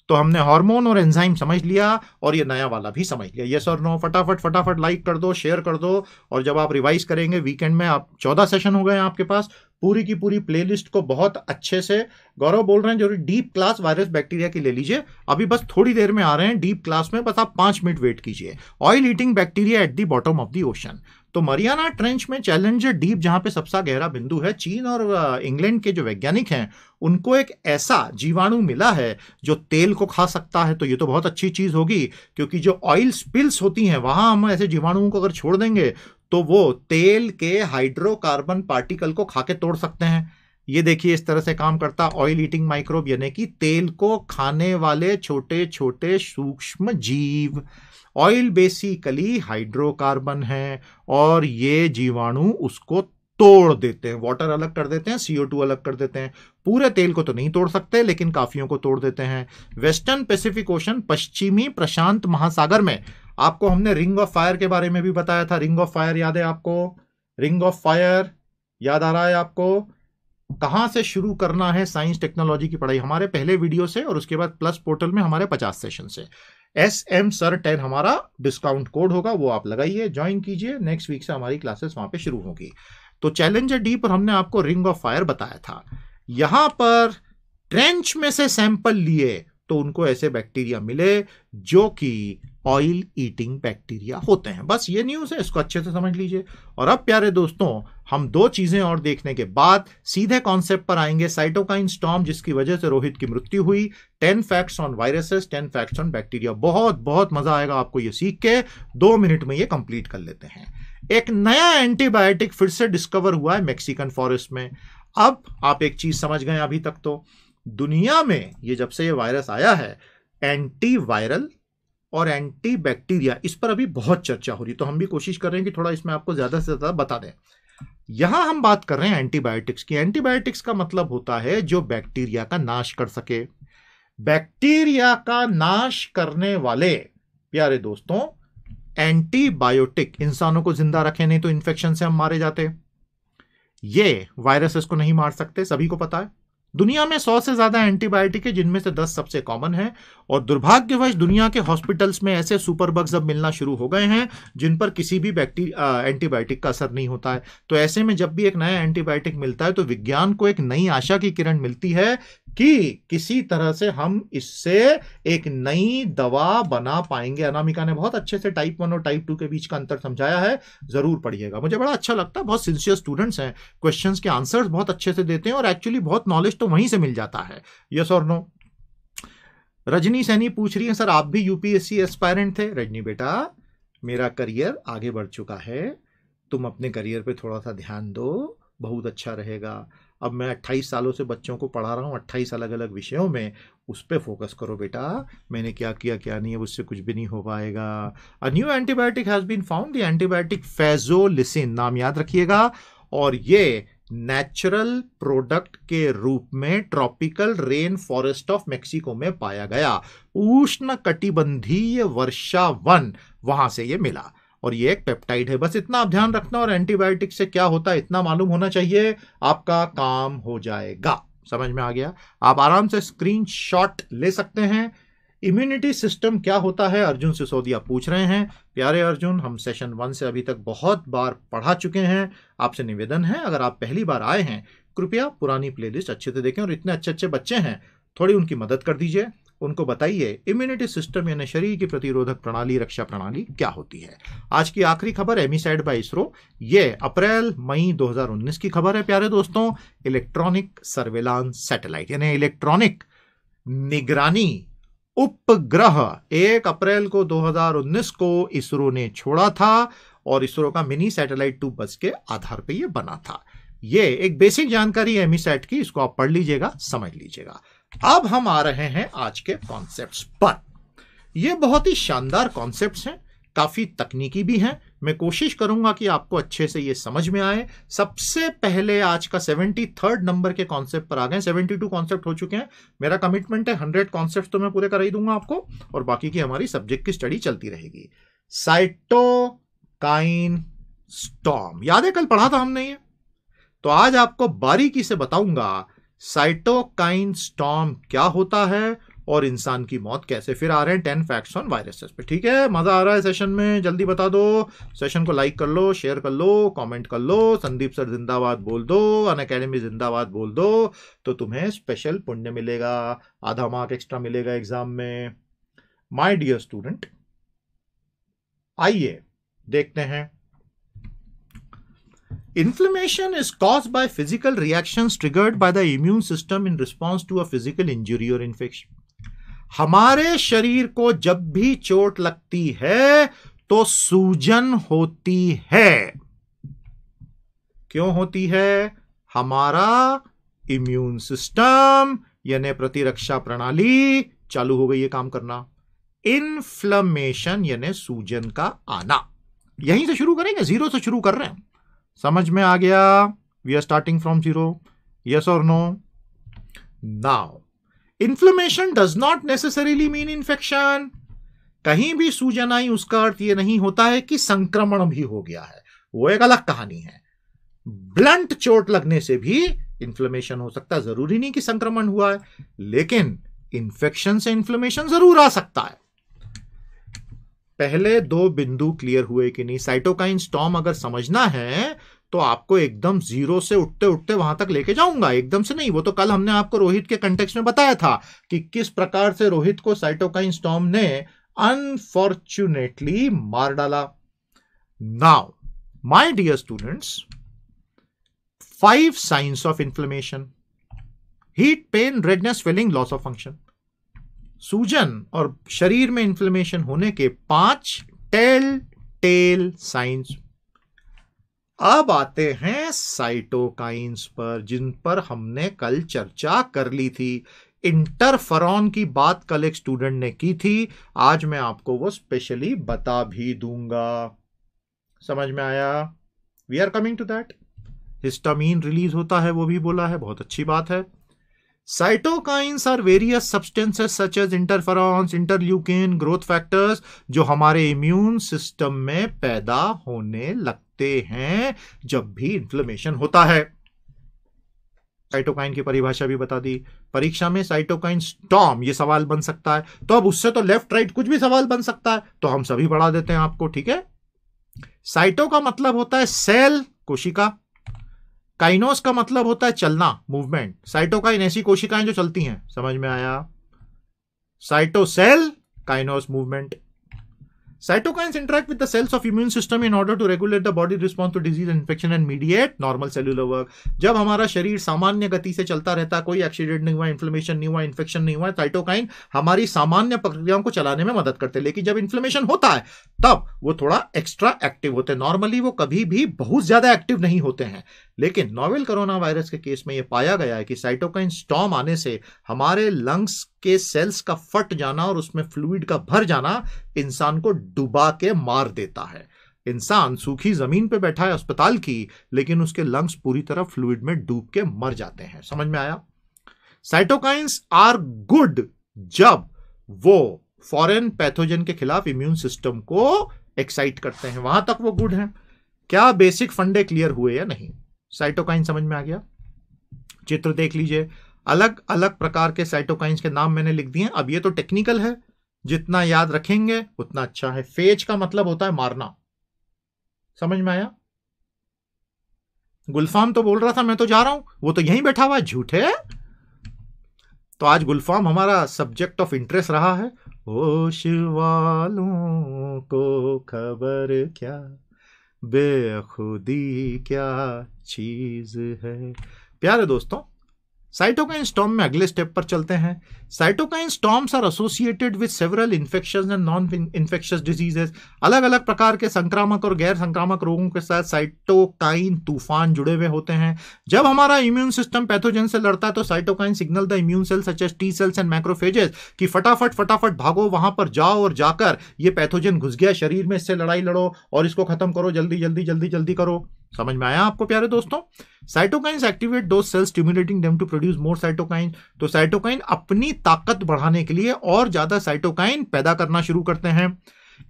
तो हमने हार्मोन और एंजाइम समझ लिया और ये नया वाला भी समझ लिया। यस और नो फटाफट फटाफट लाइक कर दो शेयर कर दो और जब आप रिवाइज करेंगे वीकेंड में आप चौदह सेशन हो गए आपके पास, पूरी की पूरी प्लेलिस्ट को बहुत अच्छे से, गौरव बोल रहे हैं जो डीप क्लास वायरस बैक्टीरिया की ले लीजिए। अभी बस थोड़ी देर में आ रहे हैं डीप क्लास में बस आप पाँच मिनट वेट कीजिए। Oil eating bacteria at the bottom of the ocean तो मरियाना ट्रेंच में चैलेंजर डीप, जहाँ पे सबसे गहरा बिंदु है, चीन और इंग्लैंड के जो वैज्ञानिक हैं, उनको एक ऐसा जीवाणु मिला है जो तेल को खा सकता है तो ये तो बहुत अच्छी चीज़ होगी, क्योंकि जो ऑयल स्पिल्स होती हैं, वहाँ हम ऐसे जीवाणुओं को अगर छोड़ देंगे तो वो तेल के हाइड्रोकार्बन पार्टिकल को खा के तोड़ सकते हैं। ये देखिए इस तरह से काम करता ऑयल ईटिंग माइक्रोब, यानी कि तेल को खाने वाले छोटे छोटे सूक्ष्म जीव ऑयल बेसिकली हाइड्रोकार्बन है और ये जीवाणु उसको तोड़ देते हैं। वाटर अलग कर देते हैं सीओ टू अलग कर देते हैं। पूरे तेल को तो नहीं तोड़ सकते, लेकिन काफियों को तोड़ देते हैं। वेस्टर्न पैसिफिक ओशन पश्चिमी प्रशांत महासागर में। आपको हमने रिंग ऑफ़ फायर के बारे में भी बताया था। रिंग ऑफ़ फायर याद है आपको? रिंग ऑफ़ फायर याद आ रहा है आपको? कहाँ से शुरू करना है साइंस टेक्नोलॉजी की पढ़ाई? हमारे पहले वीडियो से और उसके बाद प्लस पोर्टल में हमारे पचास सेशन से। एस एम सर टेन हमारा डिस्काउंट कोड होगा, वो आप लगाइए ज्वाइन कीजिए नेक्स्ट वीक से हमारी क्लासेस वहाँ पे शुरू होगी। तो चैलेंजर डी पर हमने आपको रिंग ऑफ़ फायर बताया था। यहाँ पर ट्रेंच में से सैंपल लिए तो उनको ऐसे बैक्टीरिया मिले, जो कि ऑयल ईटिंग बैक्टीरिया होते हैं। बस ये न्यूज़ है, इसको अच्छे से समझ लीजिए। और अब प्यारे दोस्तों हम दो चीज़ें और देखने के बाद सीधे कॉन्सेप्ट पर आएँगे साइटोकाइन स्टॉम जिसकी वजह से रोहित की मृत्यु हुई। Ten facts on viruses ten facts on bacteria बहुत बहुत मज़ा आएगा आपको ये सीख के। दो मिनट में ये कंप्लीट कर लेते हैं। एक नया एंटीबायोटिक फिर से डिस्कवर हुआ है मैक्सिकन फॉरेस्ट में। अब आप एक चीज़ समझ गए अभी तक तो। दुनिया में ये जब से ये वायरस आया है एंटी वायरल और एंटी बैक्टीरिया इस पर अभी बहुत चर्चा हो रही है। तो हम भी कोशिश कर रहे हैं कि थोड़ा इसमें आपको ज़्यादा से ज़्यादा बता दें। यहाँ हम बात कर रहे हैं एंटीबायोटिक्स की। एंटीबायोटिक्स का मतलब होता है जो बैक्टीरिया का नाश कर सके। बैक्टीरिया का नाश करने वाले, प्यारे दोस्तों एंटीबायोटिक इंसानों को ज़िंदा रखे, नहीं तो इंफेक्शन से हम मारे जाते। ये वायरसेस को नहीं मार सकते, सभी को पता है। दुनिया में सौ से ज़्यादा एंटीबायोटिक है, जिनमें से दस सबसे कॉमन है। और दुर्भाग्यवश दुनिया के हॉस्पिटल्स में ऐसे सुपर बग्स अब मिलना शुरू हो गए हैं, जिन पर किसी भी एंटीबायोटिक का असर नहीं होता है। तो ऐसे में जब भी एक नया एंटीबायोटिक मिलता है तो विज्ञान को एक नई आशा की किरण मिलती है कि किसी तरह से हम इससे एक नई दवा बना पाएँगे। अनामिका ने बहुत अच्छे से टाइप वन और टाइप टू के बीच का अंतर समझाया है। ज़रूर पढ़िएगा। मुझे बड़ा अच्छा लगता है। बहुत सिंसियर स्टूडेंट्स हैं। क्वेश्चन के आंसर्स बहुत अच्छे से देते हैं और एक्चुअली बहुत नॉलेज तो वहीं से मिल जाता है। यस और नो रजनी सैनी पूछ रही है, सर, आप भी यूपीएससी एस्पायरेंट थे? रजनी, बेटा, मेरा करियर आगे बढ़ चुका है। तुम अपने करियर पे थोड़ा सा ध्यान दो। बहुत अच्छा रहेगा। अब मैं 28 सालों से बच्चों को पढ़ा रहा हूँ 28 अलग अलग विषयों में, उस पर फोकस करो बेटा। मैंने क्या किया, क्या नहीं है उससे कुछ भी नहीं हो पाएगा। A new antibiotic has been found the antibiotic phazolicin नाम याद रखिएगा। और ये नेचुरल प्रोडक्ट के रूप में tropical rain forest of Mexico में पाया गया। उष्ण कटिबंधीय वर्षा वन, वहाँ से ये मिला। और ये एक पेप्टाइड है। बस इतना आप ध्यान रखना और एंटीबायोटिक से क्या होता है, इतना मालूम होना चाहिए, आपका काम हो जाएगा। समझ में आ गया? आप आराम से स्क्रीन ले सकते हैं। इम्यूनिटी सिस्टम क्या होता है? अर्जुन सिसोदिया पूछ रहे हैं। प्यारे अर्जुन, हम सेशन वन से अभी तक बहुत बार पढ़ा चुके हैं। आपसे निवेदन है, अगर आप पहली बार आए हैं, कृपया पुरानी प्लेलिस्ट अच्छे से देखें और इतने अच्छे अच्छे बच्चे हैं, थोड़ी उनकी मदद कर दीजिए। उनको बताइए इम्यूनिटी सिस्टम यानी शरीर की प्रतिरोधक प्रणाली, रक्षा प्रणाली क्या होती है? आज की आखिरी खबर एमिसाइड बाय इसरो ये अप्रैल, मई 2019 की खबर है, प्यारे दोस्तों। इलेक्ट्रॉनिक सर्वेलांस सैटेलाइट यानी इलेक्ट्रॉनिक निगरानी उपग्रह। एक अप्रैल को 2019 को इसरो ने छोड़ा था और इसरो का मिनी सैटेलाइट टू बस के आधार पर यह बना था। ये एक बेसिक जानकारी है एमीसैट की, इसको आप पढ़ लीजिएगा, समझ लीजिएगा। अब हम आ रहे हैं आज के कॉन्सेप्ट्स पर। ये बहुत ही शानदार कॉन्सेप्ट्स हैं, काफ़ी तकनीकी भी हैं। मैं कोशिश करूँगा कि आपको अच्छे से ये समझ में आए। सबसे पहले आज का सेवेंटी थर्ड नंबर के कॉन्सेप्ट पर आ गए सेवेंटी टू कॉन्सेप्ट हो चुके हैं। मेरा कमिटमेंट है हंड्रेड कॉन्सेप्ट तो मैं पूरे करा ही दूँगा आपको, और बाकी की हमारी सब्जेक्ट की स्टडी चलती रहेगी। साइटोकाइन स्टॉम याद है कल पढ़ा था हमने ये? तो आज आपको बारीकी से बताऊँगा साइटोकाइन स्टॉम क्या होता है और इंसान की मौत कैसे फिर आ रहे हैं? टेन फैक्ट्स ऑन वायरसेस पे। ठीक है, मज़ा आ रहा है सेशन में। जल्दी बता दो। सेशन को लाइक कर लो शेयर कर लो कमेंट कर लो। संदीप सर जिंदाबाद बोल दो अन अकेडमी जिंदाबाद बोल दो। तो तुम्हें स्पेशल पुण्य मिलेगा। आधा मार्क एक्स्ट्रा मिलेगा एग्ज़ाम में। माई डियर स्टूडेंट आइए, देखते हैं। Inflammation is caused by physical reactions triggered by the immune system in response to a physical injury or infection. हमारे शरीर को जब भी चोट लगती है तो सूजन होती है क्यों होती है हमारा इम्यून सिस्टम यानी प्रतिरक्षा प्रणाली चालू हो गई है काम करना इन्फ्लमेशन यानी सूजन का आना यहीं से शुरू करेंगे ज़ीरो से शुरू कर रहे हैं समझ में आ गया? We are starting from zero yes और no now inflammation does not necessarily mean infection कहीं भी सूजन आई उसका अर्थ यह नहीं होता है कि संक्रमण भी हो गया है। वो एक अलग कहानी है। ब्लंट चोट लगने से भी इन्फ्लेमेशन हो सकता है। ज़रूरी नहीं कि संक्रमण हुआ है, लेकिन इन्फेक्शन से इन्फ्लेमेशन ज़रूर आ सकता है। पहले दो बिंदु क्लियर हुए कि नहीं? साइटोकाइन स्टॉम अगर समझना है तो आपको एकदम ज़ीरो से उठते उठते वहाँ तक लेके जाऊँगा। एकदम से नहीं, वो तो कल हमने आपको रोहित के कंटेक्स में बताया था कि किस प्रकार से रोहित को साइटोकाइन स्टॉम ने अनफॉर्चुनेटली मार डाला। Now my dear students five signs of inflammation heat pain redness filling loss of function सूजन और शरीर में इंफ्लेमेशन होने के पाँच टेल टेल साइंस अब आते हैं साइटोकाइंस पर, जिन पर हमने कल चर्चा कर ली थी। इंटरफरॉन की बात कल एक स्टूडेंट ने की थी। आज मैं आपको वो स्पेशली बता भी दूँगा। समझ में आया? We are coming to that histamine release होता है, वो भी बोला है, बहुत अच्छी बात है। Cytokines are various substances such as interferons interleukin growth factors जो हमारे इम्यून सिस्टम में पैदा होने लगते हैं जब भी इंफ्लेमेशन होता है। साइटोकाइन की परिभाषा भी बता दी। परीक्षा में साइटोकाइन स्टॉम ये सवाल बन सकता है। तो अब उससे तो लेफ़्ट राइट कुछ भी सवाल बन सकता है तो हम सभी बढ़ा देते हैं आपको, ठीक है? साइटो का मतलब होता है सेल कोशिका। काइनोस का मतलब होता है चलना मूवमेंट साइटोकाइन ऐसी कोशिकाएँ जो चलती हैं, समझ में आया? Cyto cell kinos movement Cytokines interact with the cells of immune system in order to regulate the body response to disease and infection and mediate normal cellular work. जब हमारा शरीर सामान्य गति से चलता रहता, कोई एक्सीडेंट नहीं हुआ इन्फ्लेमेशन नहीं हुआ इन्फेक्शन नहीं हुआ साइटोकाइन हमारी सामान्य प्रक्रियाओं को चलाने में मदद करते हैं। लेकिन जब इन्फ्लेमेशन होता है, तब वो थोड़ा एक्स्ट्रा एक्टिव होते हैं। नॉर्मली वो कभी भी बहुत ज़्यादा एक्टिव नहीं होते हैं। लेकिन नोवेल कोरोना वायरस के केस में यह पाया गया है कि साइटोकाइन स्टॉम आने से हमारे लंग्स के सेल्स का फट जाना और उसमें फ्लूइड का भर जाना इंसान को डुबा के मार देता है। इंसान सूखी ज़मीन पे बैठा है अस्पताल की, लेकिन उसके लंग्स पूरी तरह फ्लूइड में डूब के मर जाते हैं। समझ में आया? साइटोकाइंस आर गुड जब वो फॉरेन पैथोजन के खिलाफ इम्यून सिस्टम को एक्साइट करते हैं। वहाँ तक वो गुड है। क्या बेसिक फंडे क्लियर हुए या नहीं? साइटोकाइन समझ में आ गया? चित्र देख लीजिए। अलग अलग प्रकार के साइटोकाइंस के नाम मैंने लिख दिए अब ये तो टेक्निकल है। जितना याद रखेंगे, उतना अच्छा है। फ़ेज़ का मतलब होता है मारना। समझ में आया? गुलफाम तो बोल रहा था, मैं तो जा रहा हूँ। वो तो यहीं बैठा हुआ झूठे। तो आज गुलफाम हमारा सब्जेक्ट ऑफ़ इंटरेस्ट रहा है। होश वालों को खबर क्या? बेखुदी क्या चीज़ है? प्यारे दोस्तों साइटोकाइन स्टॉम में अगले स्टेप पर चलते हैं। Cytokine storms are associated with several infection and non infectious diseases अलग अलग प्रकार के संक्रामक और गैर संक्रामक रोगों के साथ साइटोकाइन तूफ़ान जुड़े हुए होते हैं। जब हमारा इम्यून सिस्टम पैथोजन से लड़ता है तो cytokine signal the immune cell such T cells and macrophages कि फटाफट फटाफट भागो, वहाँ पर जाओ और जाकर ये पैथोजन घुस गया शरीर में, इससे लड़ाई लड़ो और इसको खत्म करो। जल्दी जल्दी जल्दी जल्दी करो। समझ में आया आपको, प्यारे दोस्तों? साइटोकाइंस एक्टिवेट दो cells stimulating them to produce more cytokine तो साइटोकाइन अपनी ताकत बढ़ाने के लिए और ज़्यादा साइटोकाइन पैदा करना शुरू करते हैं।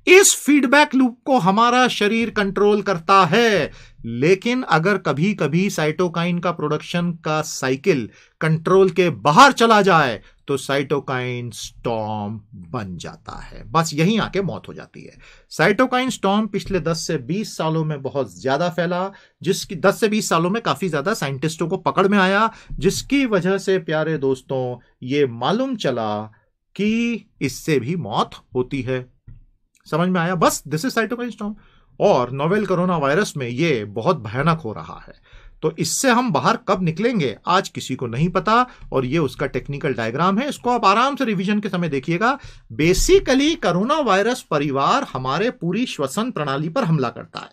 इस फीडबैक लूप को हमारा शरीर कंट्रोल करता है। लेकिन अगर कभी कभी साइटोकाइन का प्रोडक्शन का साइकिल कंट्रोल के बाहर चला जाए तो साइटोकाइन स्टॉम बन जाता है। बस यहीं आके मौत हो जाती है। साइटोकाइन स्टॉम पिछले 10 से 20 सालों में बहुत ज़्यादा फैला, जिसकी 10 से 20 सालों में काफ़ी ज़्यादा साइंटिस्टों को पकड़ में आया, जिसकी वजह से प्यारे दोस्तों, ये मालूम चला कि इससे भी मौत होती है। समझ में आया? बस दिस इज़ साइटोकाइन स्टॉम और नोवेल कोरोना वायरस में ये बहुत भयानक हो रहा है। तो इससे हम बाहर कब निकलेंगे, आज किसी को नहीं पता और ये उसका टेक्निकल डायग्राम है। इसको आप आराम से रिवीजन के समय देखिएगा। बेसिकली कोरोना वायरस परिवार हमारे पूरी श्वसन प्रणाली पर हमला करता है।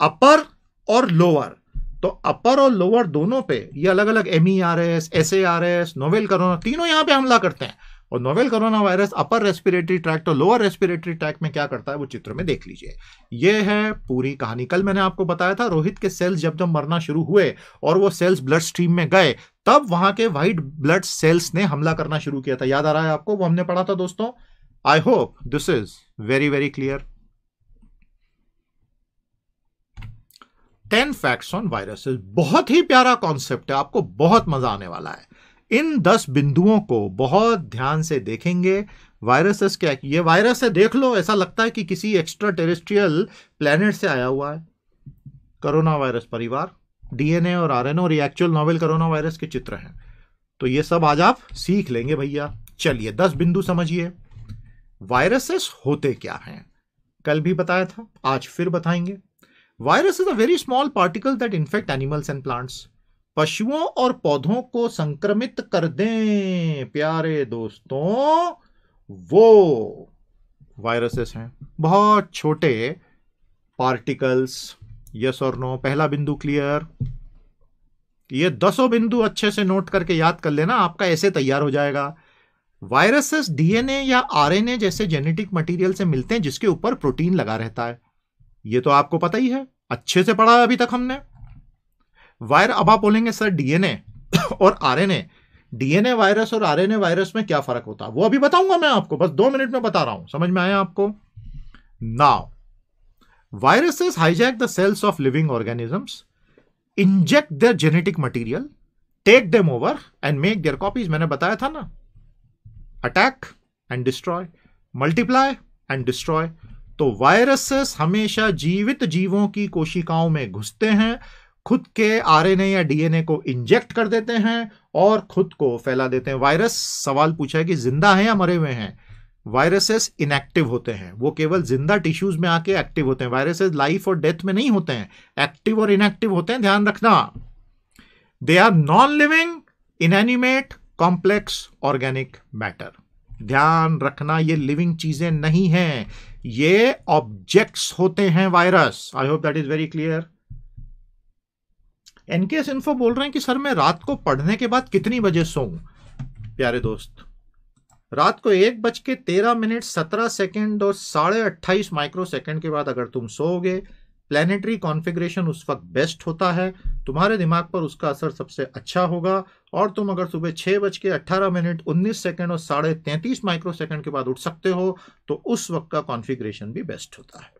अपर और लोअर तो अपर और लोअर दोनों पे ये अलग अलग M E R S S A R S novel corona तीनों यहाँ पे हमला करते हैं। और novel corona virus upper respiratory tract और लोअर रेस्पिरेटरी ट्रैक्ट में क्या करता है, वो चित्र में देख लीजिए। ये है पूरी कहानी। कल मैंने आपको बताया था, रोहित के सेल्स जब जब मरना शुरू हुए और वो सेल्स ब्लड स्ट्रीम में गए, तब वहाँ के व्हाइट ब्लड सेल्स ने हमला करना शुरू किया था। याद आ रहा है आपको? वो हमने पढ़ा था दोस्तों? I hope this is very very clear ten facts on viruses बहुत ही प्यारा कॉन्सेप्ट है। आपको बहुत मज़ा आने वाला है। इन दस बिंदुओं को बहुत ध्यान से देखेंगे। वायरसेस क्या ये वायरस है, देख लो, ऐसा लगता है कि किसी एक्स्ट्रा टेरेस्ट्रियल प्लेनेट से आया हुआ है। कोरोना वायरस परिवार डीएनए और आरएनए और ये एक्चुअल नोवेल कोरोना वायरस के चित्र हैं। तो ये सब आज आप सीख लेंगे भैया। चलिए, दस बिंदु समझिए। वायरसेस होते क्या हैं? कल भी बताया था, आज फिर बताएँगे। Virus is a very small particle that infect animals and plants पशुओं और पौधों को संक्रमित कर दें, प्यारे दोस्तों। वो वायरसेस हैं। बहुत छोटे पार्टिकल्स यस और नो पहला बिंदु क्लियर ये दसों बिंदु अच्छे से नोट करके याद कर लेना, आपका ऐसे तैयार हो जाएगा। वायरसेस डीएनए या आरएनए जैसे जेनेटिक मटेरियल से मिलते हैं, जिसके ऊपर प्रोटीन लगा रहता है। ये तो आपको पता ही है, अच्छे से पढ़ा अभी तक हमने। वायर, अब आप बोलेंगे, सर डीएनए और आरएनए डीएनए वायरस और आरएनए वायरस में क्या फ़र्क होता? है वो अभी बताऊँगा मैं आपको, बस दो मिनट में बता रहा हूँ। समझ में आया आपको? Now viruses hijack the cells of living organisms inject their genetic material take them over and make their copies मैंने बताया था ना? Attack and destroy multiply and destroy तो वायरसेस हमेशा जीवित जीवों की कोशिकाओं में घुसते हैं खुद के आरएनए या डीएनए को इंजेक्ट कर देते हैं और खुद को फैला देते हैं। वायरस, सवाल पूछा है कि ज़िंदा है या मरे हुए हैं? वायरसेस इनएक्टिव होते हैं। वो केवल ज़िंदा टिश्यूज में आके एक्टिव होते हैं। वायरसेस लाइफ और डेथ में नहीं होते हैं। एक्टिव और इनएक्टिव होते हैं, ध्यान रखना। They are non living inanimate complex organic matter ध्यान रखना, ये लिविंग चीज़ें नहीं हैं। ये ऑब्जेक्ट्स होते हैं virus I hope that is very clear NKS info बोल रहे हैं कि, सर, मैं रात को पढ़ने के बाद कितनी बजे सोऊं? प्यारे दोस्त, रात को एक बज के तेरह मिनट सत्रह सेकेंड और साढ़े अट्ठाईस माइक्रो सेकेंड के बाद अगर तुम सोओगे प्लानिटरी कॉन्फ़िगरेशन उस वक्त बेस्ट होता है। तुम्हारे दिमाग पर उसका असर सबसे अच्छा होगा और तुम अगर सुबह छह बज के अट्ठारह मिनट उन्नीस सेकेंड और साढ़े तैंतीस माइक्रो सेकेंड के बाद उठ सकते हो तो उस वक्त का कॉन्फ़िगरेशन भी बेस्ट होता है।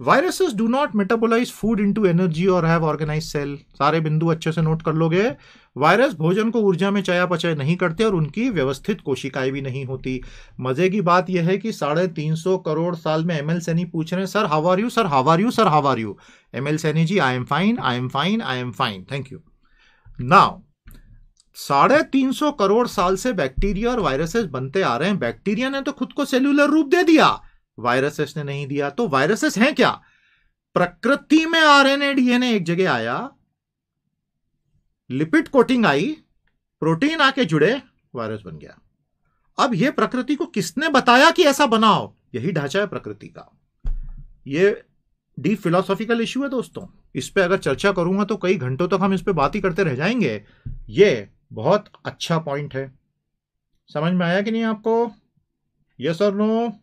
Viruses do not metabolize food into energy और हैव ऑर्गेनाइज सेल सारे बिंदु अच्छे से नोट कर लोगे। वायरस भोजन को ऊर्जा में चयापचय नहीं करते और उनकी व्यवस्थित कोशिकाएँ भी नहीं होती। मज़े की बात यह है कि साढ़े तीन सौ करोड़ साल में एमएल सैनी पूछ रहे हैं, sir how are you sir how are you sir how are you ML Saini ji I am fine I am fine I am fine thank you now साढ़े तीन सौ करोड़ साल से बैक्टीरिया और वायरसेस बनते आ रहे हैं। बैक्टीरिया ने तो खुद को सेल्यूलर रूप दे दिया। वायरसेस ने नहीं दिया तो वायरसेस हैं क्या? प्रकृति में आरएनए, डीएनए एक जगह आया, लिपिड कोटिंग आई, प्रोटीन आके जुड़े, वायरस बन गया। अब यह प्रकृति को किसने बताया कि ऐसा बनाओ यही ढांचा है प्रकृति का। यह डीप फिलोसॉफिकल इश्यू है दोस्तों। इस पर अगर चर्चा करूँगा तो कई घंटों तक हम इस पर बात ही करते रह जाएँगे। ये बहुत अच्छा पॉइंट है। समझ में आया कि नहीं आपको? यस और नो।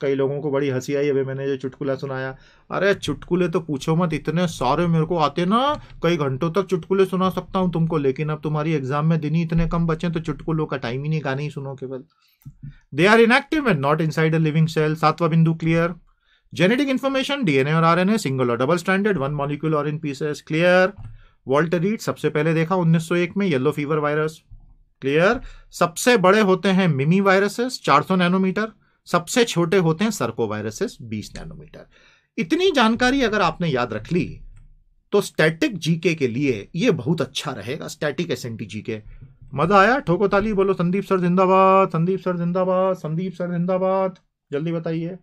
कई लोगों को बड़ी हँसी आई, अभी मैंने जो चुटकुला सुनाया। अरे, चुटकुले तो पूछो मत, इतने सारे मेरे को आते ना, कई घंटों तक चुटकुले सुना सकता हूँ तुमको, लेकिन अब तुम्हारी एग्ज़ाम में दिन ही इतने कम बचे तो चुटकुलों का टाइम ही नहीं, गाने ही सुनो केवल। They are inactive and not inside a living cell सातवा बिंदु क्लियर जेनेटिक इन्फॉर्मेशन डीएनए और आरएनए सिंगल और डबल स्टैंडर्ड वन मॉलिक्यूल और in pieces clear Walter Reed सबसे पहले देखा 1901 में येलो फीवर वायरस क्लियर सबसे बड़े होते हैं मिमी वायरसेस 400 नैनोमीटर. सबसे छोटे होते हैं सर्कोवायरसेस 20 नैनोमीटर। इतनी जानकारी अगर आपने याद रख ली तो स्टैटिक जीके के लिए ये बहुत अच्छा रहेगा स्टैटिक एस जीके मज़ा आया? ठोको ताली बोलो, संदीप सर जिंदाबाद, संदीप सर जिंदाबाद, संदीप सर जिंदाबाद। जल्दी बताइए।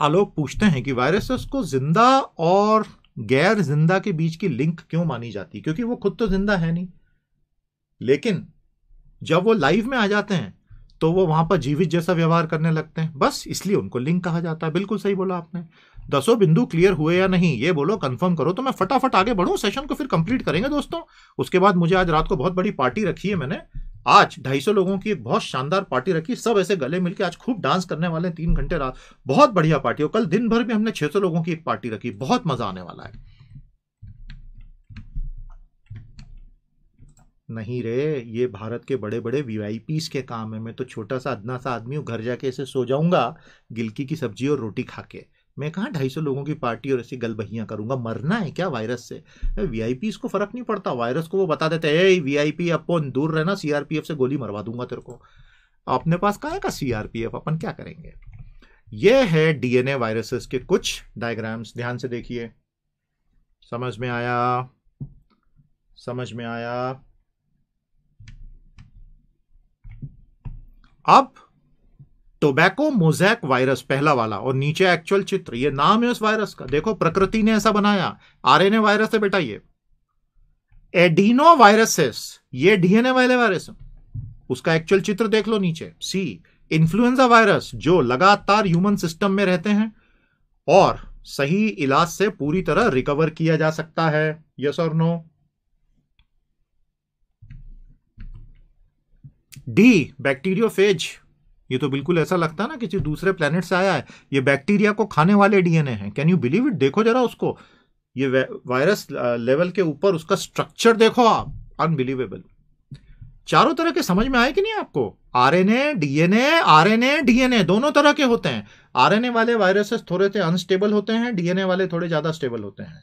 आलोक, पूछते हैं कि वायरसेस को ज़िंदा और गैर ज़िंदा के बीच की लिंक क्यों मानी जाती? क्योंकि वो खुद तो ज़िंदा है नहीं। लेकिन जब वो लाइव में आ जाते हैं तो वो वहाँ पर जीवित जैसा व्यवहार करने लगते हैं। बस इसलिए उनको लिंक कहा जाता है। बिल्कुल सही बोला आपने। दसों बिंदु क्लियर हुए या नहीं, ये बोलो कंफर्म करो तो मैं फटाफट आगे बढ़ूं सेशन को फिर कंप्लीट करेंगे दोस्तों। उसके बाद मुझे आज रात को बहुत बड़ी पार्टी रखी है मैंने। आज ढाई सौ लोगों की एक बहुत शानदार पार्टी रखी। सब ऐसे गले मिलकर आज खूब डांस करने वाले तीन घंटे रात। बहुत बढ़िया पार्टी हो। कल दिन भर में हमने छह सौ लोगों की एक पार्टी रखी। बहुत मज़ा आने वाला है। नहीं रे, ये भारत के बड़े बड़े वीआईपीस के काम है। मैं तो छोटा सा अदना सा आदमी हूँ, घर जाके ऐसे सो जाऊँगा, गिलकी की सब्ज़ी और रोटी खा के। मैं कहाँ ढाई सौ लोगों की पार्टी और ऐसी गलबहियाँ करूँगा? मरना है क्या वायरस से? वी आई वीआईपी को फ़र्क नहीं पड़ता। वायरस को वो बता देते हैं वीआईपी अपन दूर रहना सीआरपीएफ से गोली मरवा दूँगा तेरे को। अपने पास कहा का सीआरपीएफ अपन क्या करेंगे? ये है डीएनए वायरसेस के कुछ डायग्राम्स ध्यान से देखिए। समझ में आया? समझ में आया? अब टोबैको, मोजैक वायरस पहला वाला और नीचे एक्चुअल चित्र, ये नाम है उस वायरस का। देखो, प्रकृति ने ऐसा बनाया। आरएनए वायरस है बेटा ये। एडिनो वायरसेस, ये डीएनए वाले वायरस है। उसका एक्चुअल चित्र देख लो नीचे। सी, इन्फ्लुएंजा वायरस, जो लगातार ह्यूमन सिस्टम में रहते हैं और सही इलाज से पूरी तरह रिकवर किया जा सकता है। यस और नो डी बैक्टीरियोफेज ये तो बिल्कुल ऐसा लगता है ना किसी दूसरे प्लेनेट से आया है, ये बैक्टीरिया को खाने वाले डीएनए हैं। कैन यू बिलीव इट देखो जरा उसको। ये वायरस लेवल के ऊपर उसका स्ट्रक्चर देखो आप। अनबिलीवेबल चारों तरह के समझ में आए कि नहीं आपको? आरएनए डीएनए आरएनए डीएनए दोनों तरह के होते हैं। आरएनए वाले वायरसेस थोड़े से अनस्टेबल होते हैं डीएनए वाले थोड़े ज़्यादा स्टेबल होते हैं।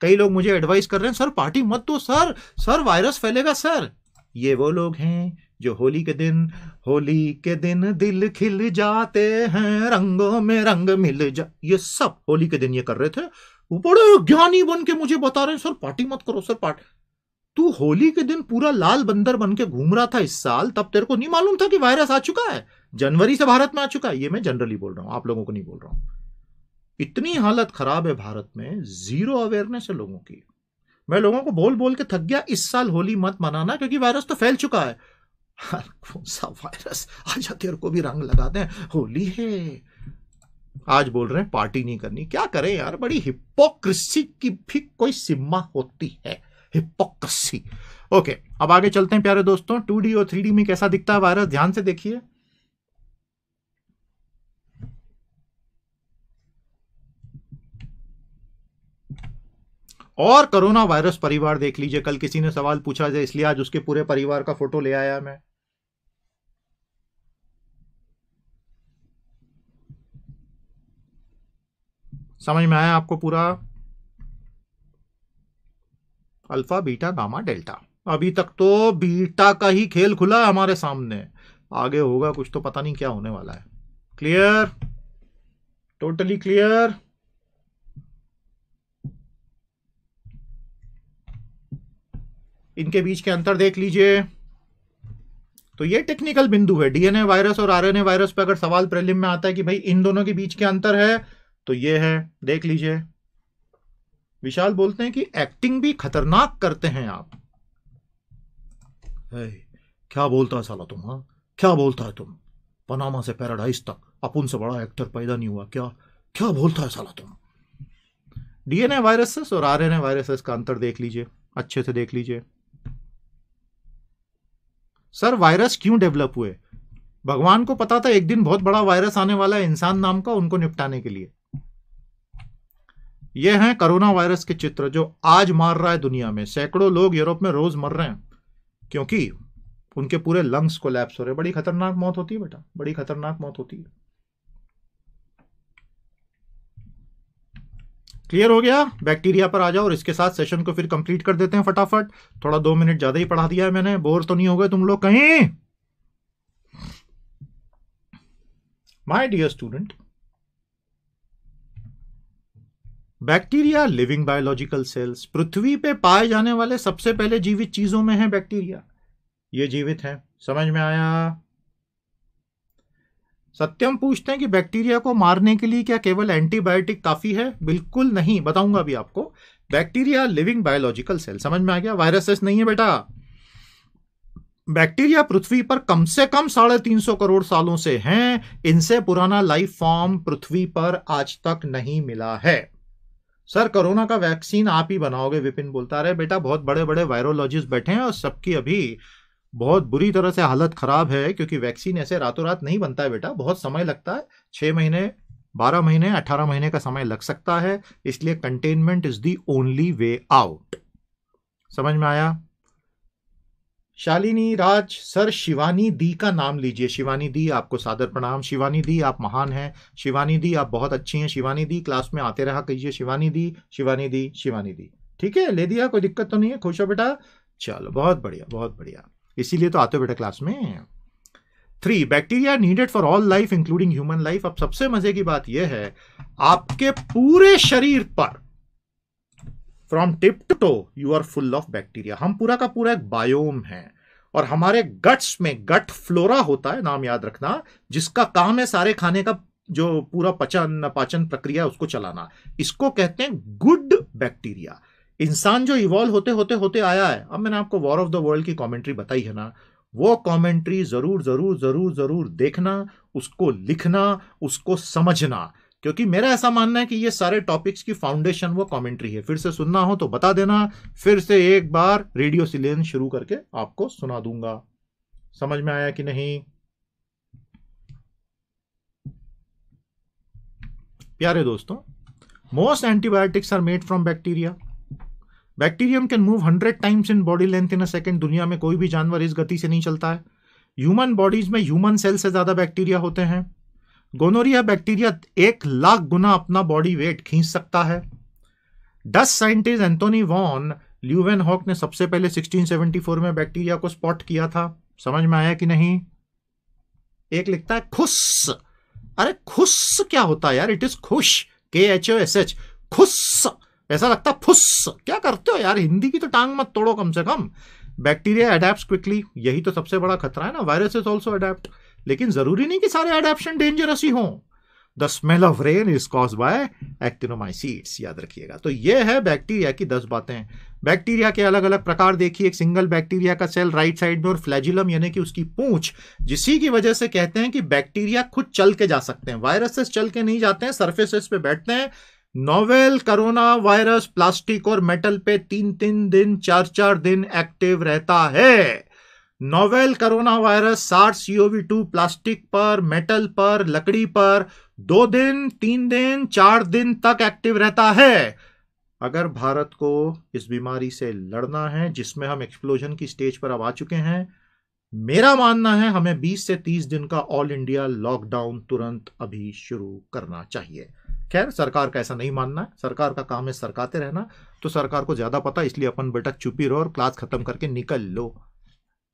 कई लोग मुझे एडवाइस कर रहे हैं, सर, पार्टी मत दो, सर। सर वायरस फैलेगा, सर। ये वो लोग हैं जो होली के दिन, होली के दिन दिल खिल जाते हैं, रंगों में रंग मिल जा, ये सब होली के दिन ये कर रहे थे। वो बड़े ज्ञानी बन के मुझे बता रहे हैं, सर, पार्टी मत करो, सर, पार्टी तू होली के दिन पूरा लाल बंदर बन के घूम रहा था इस साल, तब तेरे को नहीं मालूम था कि वायरस आ चुका है? जनवरी से भारत में आ चुका है, ये मैं जनरली बोल रहा हूँ, आप लोगों को नहीं बोल रहा हूँ। इतनी हालत खराब है भारत में, ज़ीरो अवेयरनेस है लोगों की। मैं लोगों को बोल बोल के थक गया, इस साल होली मत मनाना, क्योंकि वायरस तो फैल चुका है। कौन सा वायरस आजा तेरे को भी रंग लगा दें। होली है। आज बोल रहे हैं पार्टी नहीं करनी। क्या करें यार, बड़ी हिपोक्रेसी की भी कोई सीमा होती है। हिपोक्रेसी ओके अब आगे चलते हैं प्यारे दोस्तों। टू डी और थ्री डी में कैसा दिखता है वायरस ध्यान से देखिए। और कोरोना वायरस परिवार देख लीजिए। कल किसी ने सवाल पूछा जाए इसलिए आज उसके पूरे परिवार का फ़ोटो ले आया मैं। समझ में आया आपको पूरा? Alpha, beta, gamma, delta. अभी तक तो बीटा का ही खेल खुला है हमारे सामने। आगे होगा, कुछ तो पता नहीं क्या होने वाला है। क्लियर टोटली क्लियर इनके बीच के अंतर देख लीजिए। तो ये टेक्निकल बिंदु है डीएनए वायरस और आरएनए वायरस पर अगर सवाल प्रेलिम में आता है कि भाई इन दोनों के बीच के अंतर है तो ये है देख लीजिए। विशाल बोलते हैं कि एक्टिंग भी खतरनाक करते हैं आप। है, क्या बोलता है साला तुम हाँ? क्या बोलता है तुम? पनामा से पैराडाइज तक अपुन से बड़ा एक्टर पैदा नहीं हुआ क्या? क्या बोलता है साला तुम? डीएनए वायरसेस और आरएनए वायरसेस का अंतर देख लीजिए अच्छे से देख लीजिए। सर वायरस क्यों डेवलप हुए? भगवान को पता था एक दिन बहुत बड़ा वायरस आने वाला है इंसान नाम का उनको निपटाने के लिए। ये हैं कोरोना वायरस के चित्र जो आज मार रहा है दुनिया में। सैकड़ों लोग यूरोप में रोज मर रहे हैं, क्योंकि उनके पूरे लंग्स को लैप्स हो रहे बड़ी खतरनाक मौत होती है बेटा, बड़ी खतरनाक मौत होती है। क्लियर हो गया? बैक्टीरिया पर आ जाओ और इसके साथ सेशन को फिर कंप्लीट कर देते हैं फटाफट। थोड़ा दो मिनट ज़्यादा ही पढ़ा दिया है मैंने। बोर तो नहीं हो गए तुम लोग कहीं। My dear student bacteria living biological cells पृथ्वी पे पाए जाने वाले सबसे पहले जीवित चीज़ों में है बैक्टीरिया। ये जीवित है। समझ में आया? सत्यम पूछते हैं कि बैक्टीरिया को मारने के लिए क्या केवल एंटीबायोटिक काफ़ी है? बिल्कुल नहीं। बताऊँगा अभी आपको। Bacteria living biological cell. समझ में आ गया? वायरसेस नहीं है बेटा। बैक्टीरिया पृथ्वी पर कम से कम साढ़े तीन सौ करोड़ सालों से हैं। इनसे पुराना लाइफ फॉर्म पृथ्वी पर आज तक नहीं मिला है। सर, कोरोना का वैक्सीन आप ही बनाओगे, विपिन बोलता रहे। बेटा, बहुत बड़े बड़े वायरोलॉजिस्ट बैठे हैं और सबकी अभी बहुत बुरी तरह से हालत खराब है, क्योंकि वैक्सीन ऐसे रातों रात नहीं बनता है बेटा। बहुत समय लगता है। छह महीने, बारह महीने, अठारह महीने का समय लग सकता है। इसलिए containment is the only way out समझ में आया? शालिनी राज, सर शिवानी दी का नाम लीजिए। शिवानी दी, आपको सादर प्रणाम। शिवानी दी, आप महान हैं। शिवानी दी, आप बहुत अच्छी हैं। शिवानी दी क्लास में आते रहा कीजिए। शिवानी दी शिवानी दी शिवानी दी। ठीक है, ले दिया, कोई दिक्कत तो नहीं है। खुश हो बेटा? चलो, बहुत बढ़िया बहुत बढ़िया। इसीलिए तो आते हो बेटा क्लास में। Three bacteria needed for all life including human life अब सबसे मज़े की बात यह है, आपके पूरे शरीर पर from tip to toe you are full of bacteria हम पूरा का पूरा एक बायोम है। और हमारे गट्स में गट फ्लोरा होता है, नाम याद रखना, जिसका काम है सारे खाने का जो पूरा पचन, पाचन प्रक्रिया उसको चलाना। इसको कहते हैं गुड बैक्टीरिया इंसान जो इवॉल्व होते होते होते आया है, अब मैंने आपको वॉर ऑफ़ द वर्ल्ड की कमेंट्री बताई है ना, वो कमेंट्री ज़रूर ज़रूर ज़रूर ज़रूर देखना, उसको लिखना, उसको समझना। क्योंकि मेरा ऐसा मानना है कि ये सारे टॉपिक्स की फाउंडेशन वो कमेंट्री है। फिर से सुनना हो तो बता देना, फिर से एक बार रेडियो सिलेन शुरू करके आपको सुना दूँगा। समझ में आया कि नहीं? प्यारे दोस्तों most antibiotics are made from bacteria bacterium can move hundred times in body length in a second दुनिया में कोई भी जानवर इस गति से नहीं चलता है। ह्यूमन बॉडीज में ह्यूमन सेल से ज़्यादा बैक्टीरिया होते हैं। गोनोरिया बैक्टीरिया एक लाख गुना अपना बॉडी वेट खींच सकता है। दस scientist Anthony van Leeuwenhoek ने सबसे पहले 1674 में बैक्टीरिया को स्पॉट किया था। समझ में आया कि नहीं? एक लिखता है, खुश। अरे खुश क्या होता है यार? इट इज़ खुश। के एच ओ एस एच खुश। ऐसा लगता है, फुस। क्या करते हो यार? हिंदी की तो टांग मत तोड़ो कम से कम। बैक्टीरिया अडेप्ट क्विकली यही तो सबसे बड़ा खतरा है ना। वायरस इज़ ऑल्सो अडेप्ट लेकिन ज़रूरी नहीं कि सारे एडेप्शन डेंजरस ही हों। The smell of rain is cause by actinomycetes याद रखिएगा। तो ये है बैक्टीरिया की दस बातें। बैक्टीरिया के अलग अलग प्रकार देखिए, एक सिंगल बैक्टीरिया का सेल राइट साइड में और फ्लैजिलम यानी कि उसकी पूंछ, जिसी की वजह से कहते हैं कि बैक्टीरिया खुद चल के जा सकते हैं। वायरसेस चल के नहीं जाते हैं सरफेसेस पे बैठते हैं। नोवेल कोरोना वायरस प्लास्टिक और मेटल पे तीन तीन दिन चार चार दिन एक्टिव रहता है। Novel corona virus SARS CoV two plastic पर, मेटल पर, लकड़ी पर, दो दिन, तीन दिन, चार दिन तक एक्टिव रहता है। अगर भारत को इस बीमारी से लड़ना है, जिसमें हम एक्सप्लोजन की स्टेज पर अब आ चुके हैं, मेरा मानना है हमें 20 से 30 दिन का ऑल इंडिया लॉकडाउन तुरंत अभी शुरू करना चाहिए। खैर, सरकार का ऐसा नहीं मानना है। सरकार का काम है सरकाते रहना। तो सरकार को ज़्यादा पता, इसलिए अपन बेटा चुपी रहो और क्लास खत्म करके निकल लो।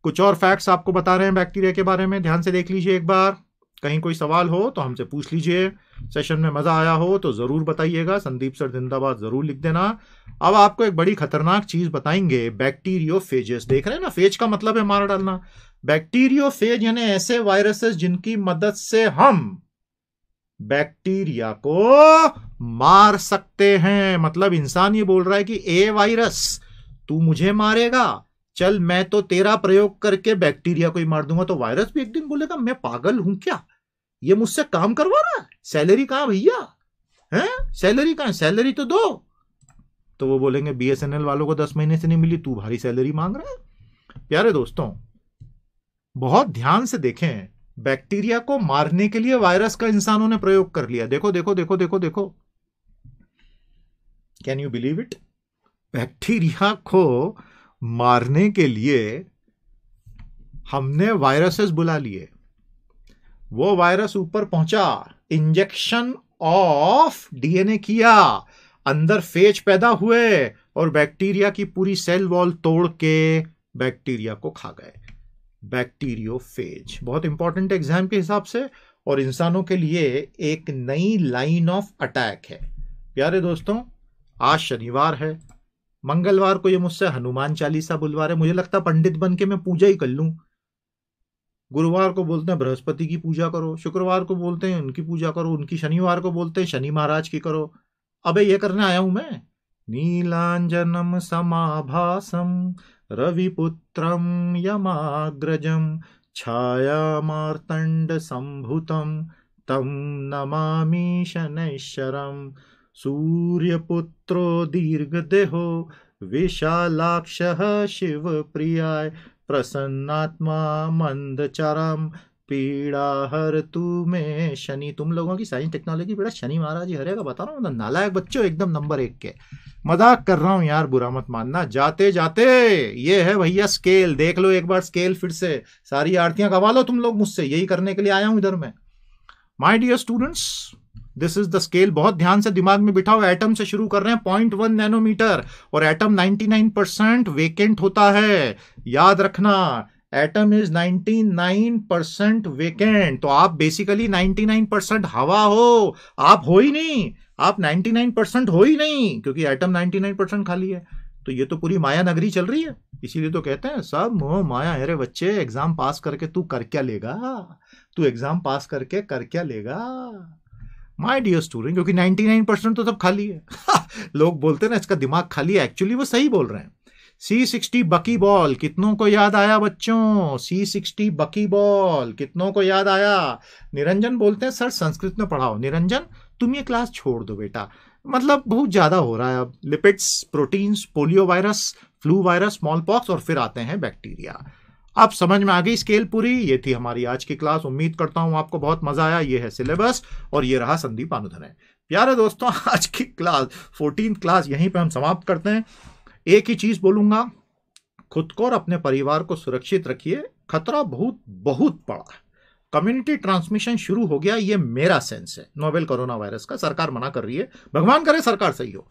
कुछ और फैक्ट्स आपको बता रहे हैं बैक्टीरिया के बारे में, ध्यान से देख लीजिए एक बार। कहीं कोई सवाल हो तो हमसे पूछ लीजिए। सेशन में मज़ा आया हो तो ज़रूर बताइएगा। संदीप सर, जिंदाबाद, ज़रूर लिख देना। अब आपको एक बड़ी खतरनाक चीज़ बताएँगे बैक्टीरियो फेजेस देख रहे हैं ना फ़ेज़ का मतलब है मार डालना। बैक्टीरियो फ़ेज़ यानी ऐसे वायरसेस जिनकी मदद से हम बैक्टीरिया को मार सकते हैं। मतलब इंसान ये बोल रहा है कि, ए वायरस, तू मुझे मारेगा चल, मैं तो तेरा प्रयोग करके बैक्टीरिया को ही मार दूँगा तो वायरस भी एक दिन बोलेगा, मैं पागल हूँ क्या? ये मुझसे काम करवा रहा है? सैलरी कहाँ भैया? है? सैलरी कहाँ सैलरी तो दो। तो वो बोलेंगे बीएसएनएल वालों को दस महीने से नहीं मिली, तू भारी सैलरी मांग रहा है। प्यारे दोस्तों, बहुत ध्यान से देखें, बैक्टीरिया को मारने के लिए वायरस का इंसानों ने प्रयोग कर लिया। देखो देखो देखो देखो देखो। Can you believe it bacteria को मारने के लिए हमने वायरसेस बुला लिए। वो वायरस ऊपर पहुँचा, इंजेक्शन ऑफ़ डीएनए किया, अंदर फ़ेज़ पैदा हुए और बैक्टीरिया की पूरी सेल वॉल तोड़ के बैक्टीरिया को खा गए। बैक्टीरियो फ़ेज़ बहुत इंपॉर्टेंट एग्ज़ाम के हिसाब से और इंसानों के लिए एक नई लाइन ऑफ़ अटैक है। प्यारे दोस्तों, आज शनिवार है मंगलवार को ये मुझसे हनुमान चालीसा बुलवा रहे, मुझे लगता पंडित बन के मैं पूजा ही कर लूँ। गुरुवार को बोलते हैं, बृहस्पति की पूजा करो, शुक्रवार को बोलते हैं, उनकी पूजा करो, उनकी शनिवार को बोलते हैं, शनि महाराज की करो। अबे ये करने आया हूँ मैं। नीलांजनम समाभासम, रविपुत्रम यमाग्रजम छाया मार्तंड संभुतम, तम नमामि शनैश्वरम सूर्यपुत्रो दीर्घदेहो, विशालाक्षः शिवप्रियाय, प्रसन्नात्मा मंदचरम पीड़ा हर तू में शनि। तुम लोगों की साइंस टेक्नोलॉजी बेटा शनि महाराज ही हरेगा बता रहा हूँ नालायक बच्चों एकदम नंबर एक के। मज़ाक कर रहा हूँ यार, बुरा मत मानना। जाते जाते, ये है भैया स्केल देख लो एक बार स्केल फिर से। सारी आरतियाँ गवा लो तुम लोग मुझसे, यही करने के लिए आया हूँ इधर में। My dear students this is the scale बहुत ध्यान से दिमाग में बिठाओ। एटम से शुरू कर रहे हैं। पॉइंट वन नैनोमीटर और एटम 99 परसेंट वेकेंट होता है। याद रखना एटम इज़ 99 परसेंट वेकेंट तो आप बेसिकली 99 परसेंट हवा हो। आप हो ही नहीं। आप 99 परसेंट हो ही नहीं, क्योंकि एटम 99 परसेंट खाली है। तो ये तो पूरी माया नगरी चल रही है। इसीलिए तो कहते हैं, सब मोह, माया अरे बच्चे एग्ज़ाम पास करके तू कर क्या लेगा? तू एग्ज़ाम पास करके कर क्या लेगा? माय डियर स्टूडेंट क्योंकि 99 परसेंट तो सब खाली है। लोग बोलते हैं ना, इसका दिमाग खाली है। एक्चुअली वो सही बोल रहे हैं। सी सिक्सटी बकी बॉल कितनों को याद आया बच्चों? सी सिक्सटी बकी बॉल कितनों को याद आया? निरंजन बोलते हैं, सर, संस्कृत में पढ़ाओ। निरंजन, तुम ये क्लास छोड़ दो बेटा। मतलब बहुत ज़्यादा हो रहा है अब। Lipids proteins polio virus flu virus smallpox और फिर आते हैं बैक्टीरिया अब समझ में आ गई स्केल पूरी। ये थी हमारी आज की क्लास उम्मीद करता हूँ आपको बहुत मज़ा आया। ये है सिलेबस और ये रहा संदीप आनुधन है। प्यारे दोस्तों, आज की क्लास फोर्टीन क्लास यहीं पे हम समाप्त करते हैं। एक ही चीज़ बोलूँगा, खुद को और अपने परिवार को सुरक्षित रखिए। खतरा बहुत बहुत बड़ा कम्युनिटी ट्रांसमिशन शुरू हो गया। ये मेरा सेंस है। नोवेल कोरोना वायरस का। सरकार मना कर रही है। भगवान करे सरकार सही हो।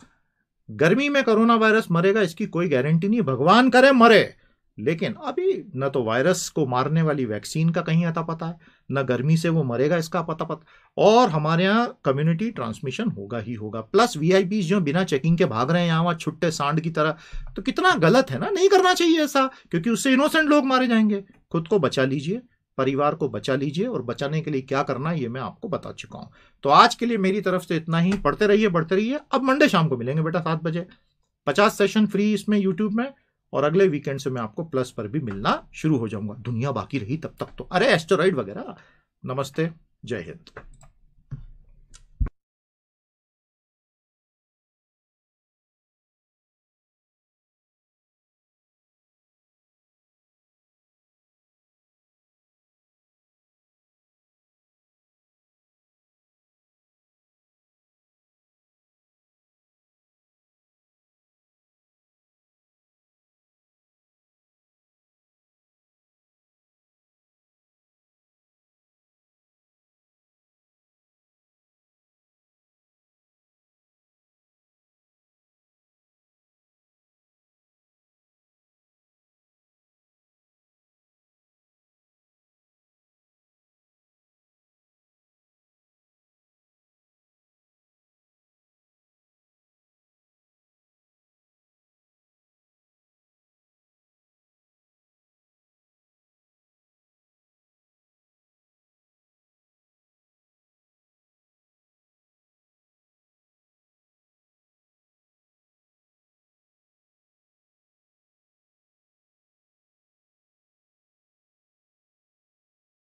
गर्मी में कोरोना वायरस मरेगा, इसकी कोई गारंटी नहीं भगवान करे मरे। लेकिन अभी न तो वायरस को मारने वाली वैक्सीन का कहीं अता पता है, न गर्मी से वो मरेगा इसका पता पता, और हमारे यहाँ कम्युनिटी ट्रांसमिशन होगा ही होगा। प्लस वीआईपी जो बिना चेकिंग के भाग रहे हैं, यहाँ वहाँ छुट्टे सांड की तरह तो कितना गलत है ना? नहीं करना चाहिए ऐसा, क्योंकि उससे इनोसेंट लोग मारे जाएँगे। खुद को बचा लीजिए, परिवार को बचा लीजिए, और बचाने के लिए क्या करना है, ये मैं आपको बता चुका हूँ। तो आज के लिए मेरी तरफ़ से इतना ही, पढ़ते रहिए, बढ़ते रहिए। अब मंडे शाम को मिलेंगे बेटा सात बजे। पचास सेशन फ्री इसमें यूट्यूब में और अगले वीकेंड से मैं आपको प्लस पर भी मिलना शुरू हो जाऊँगा। दुनिया बाकी रही तब तक तो। अरे एस्टोराइड वगैरह। नमस्ते। जय हिंद।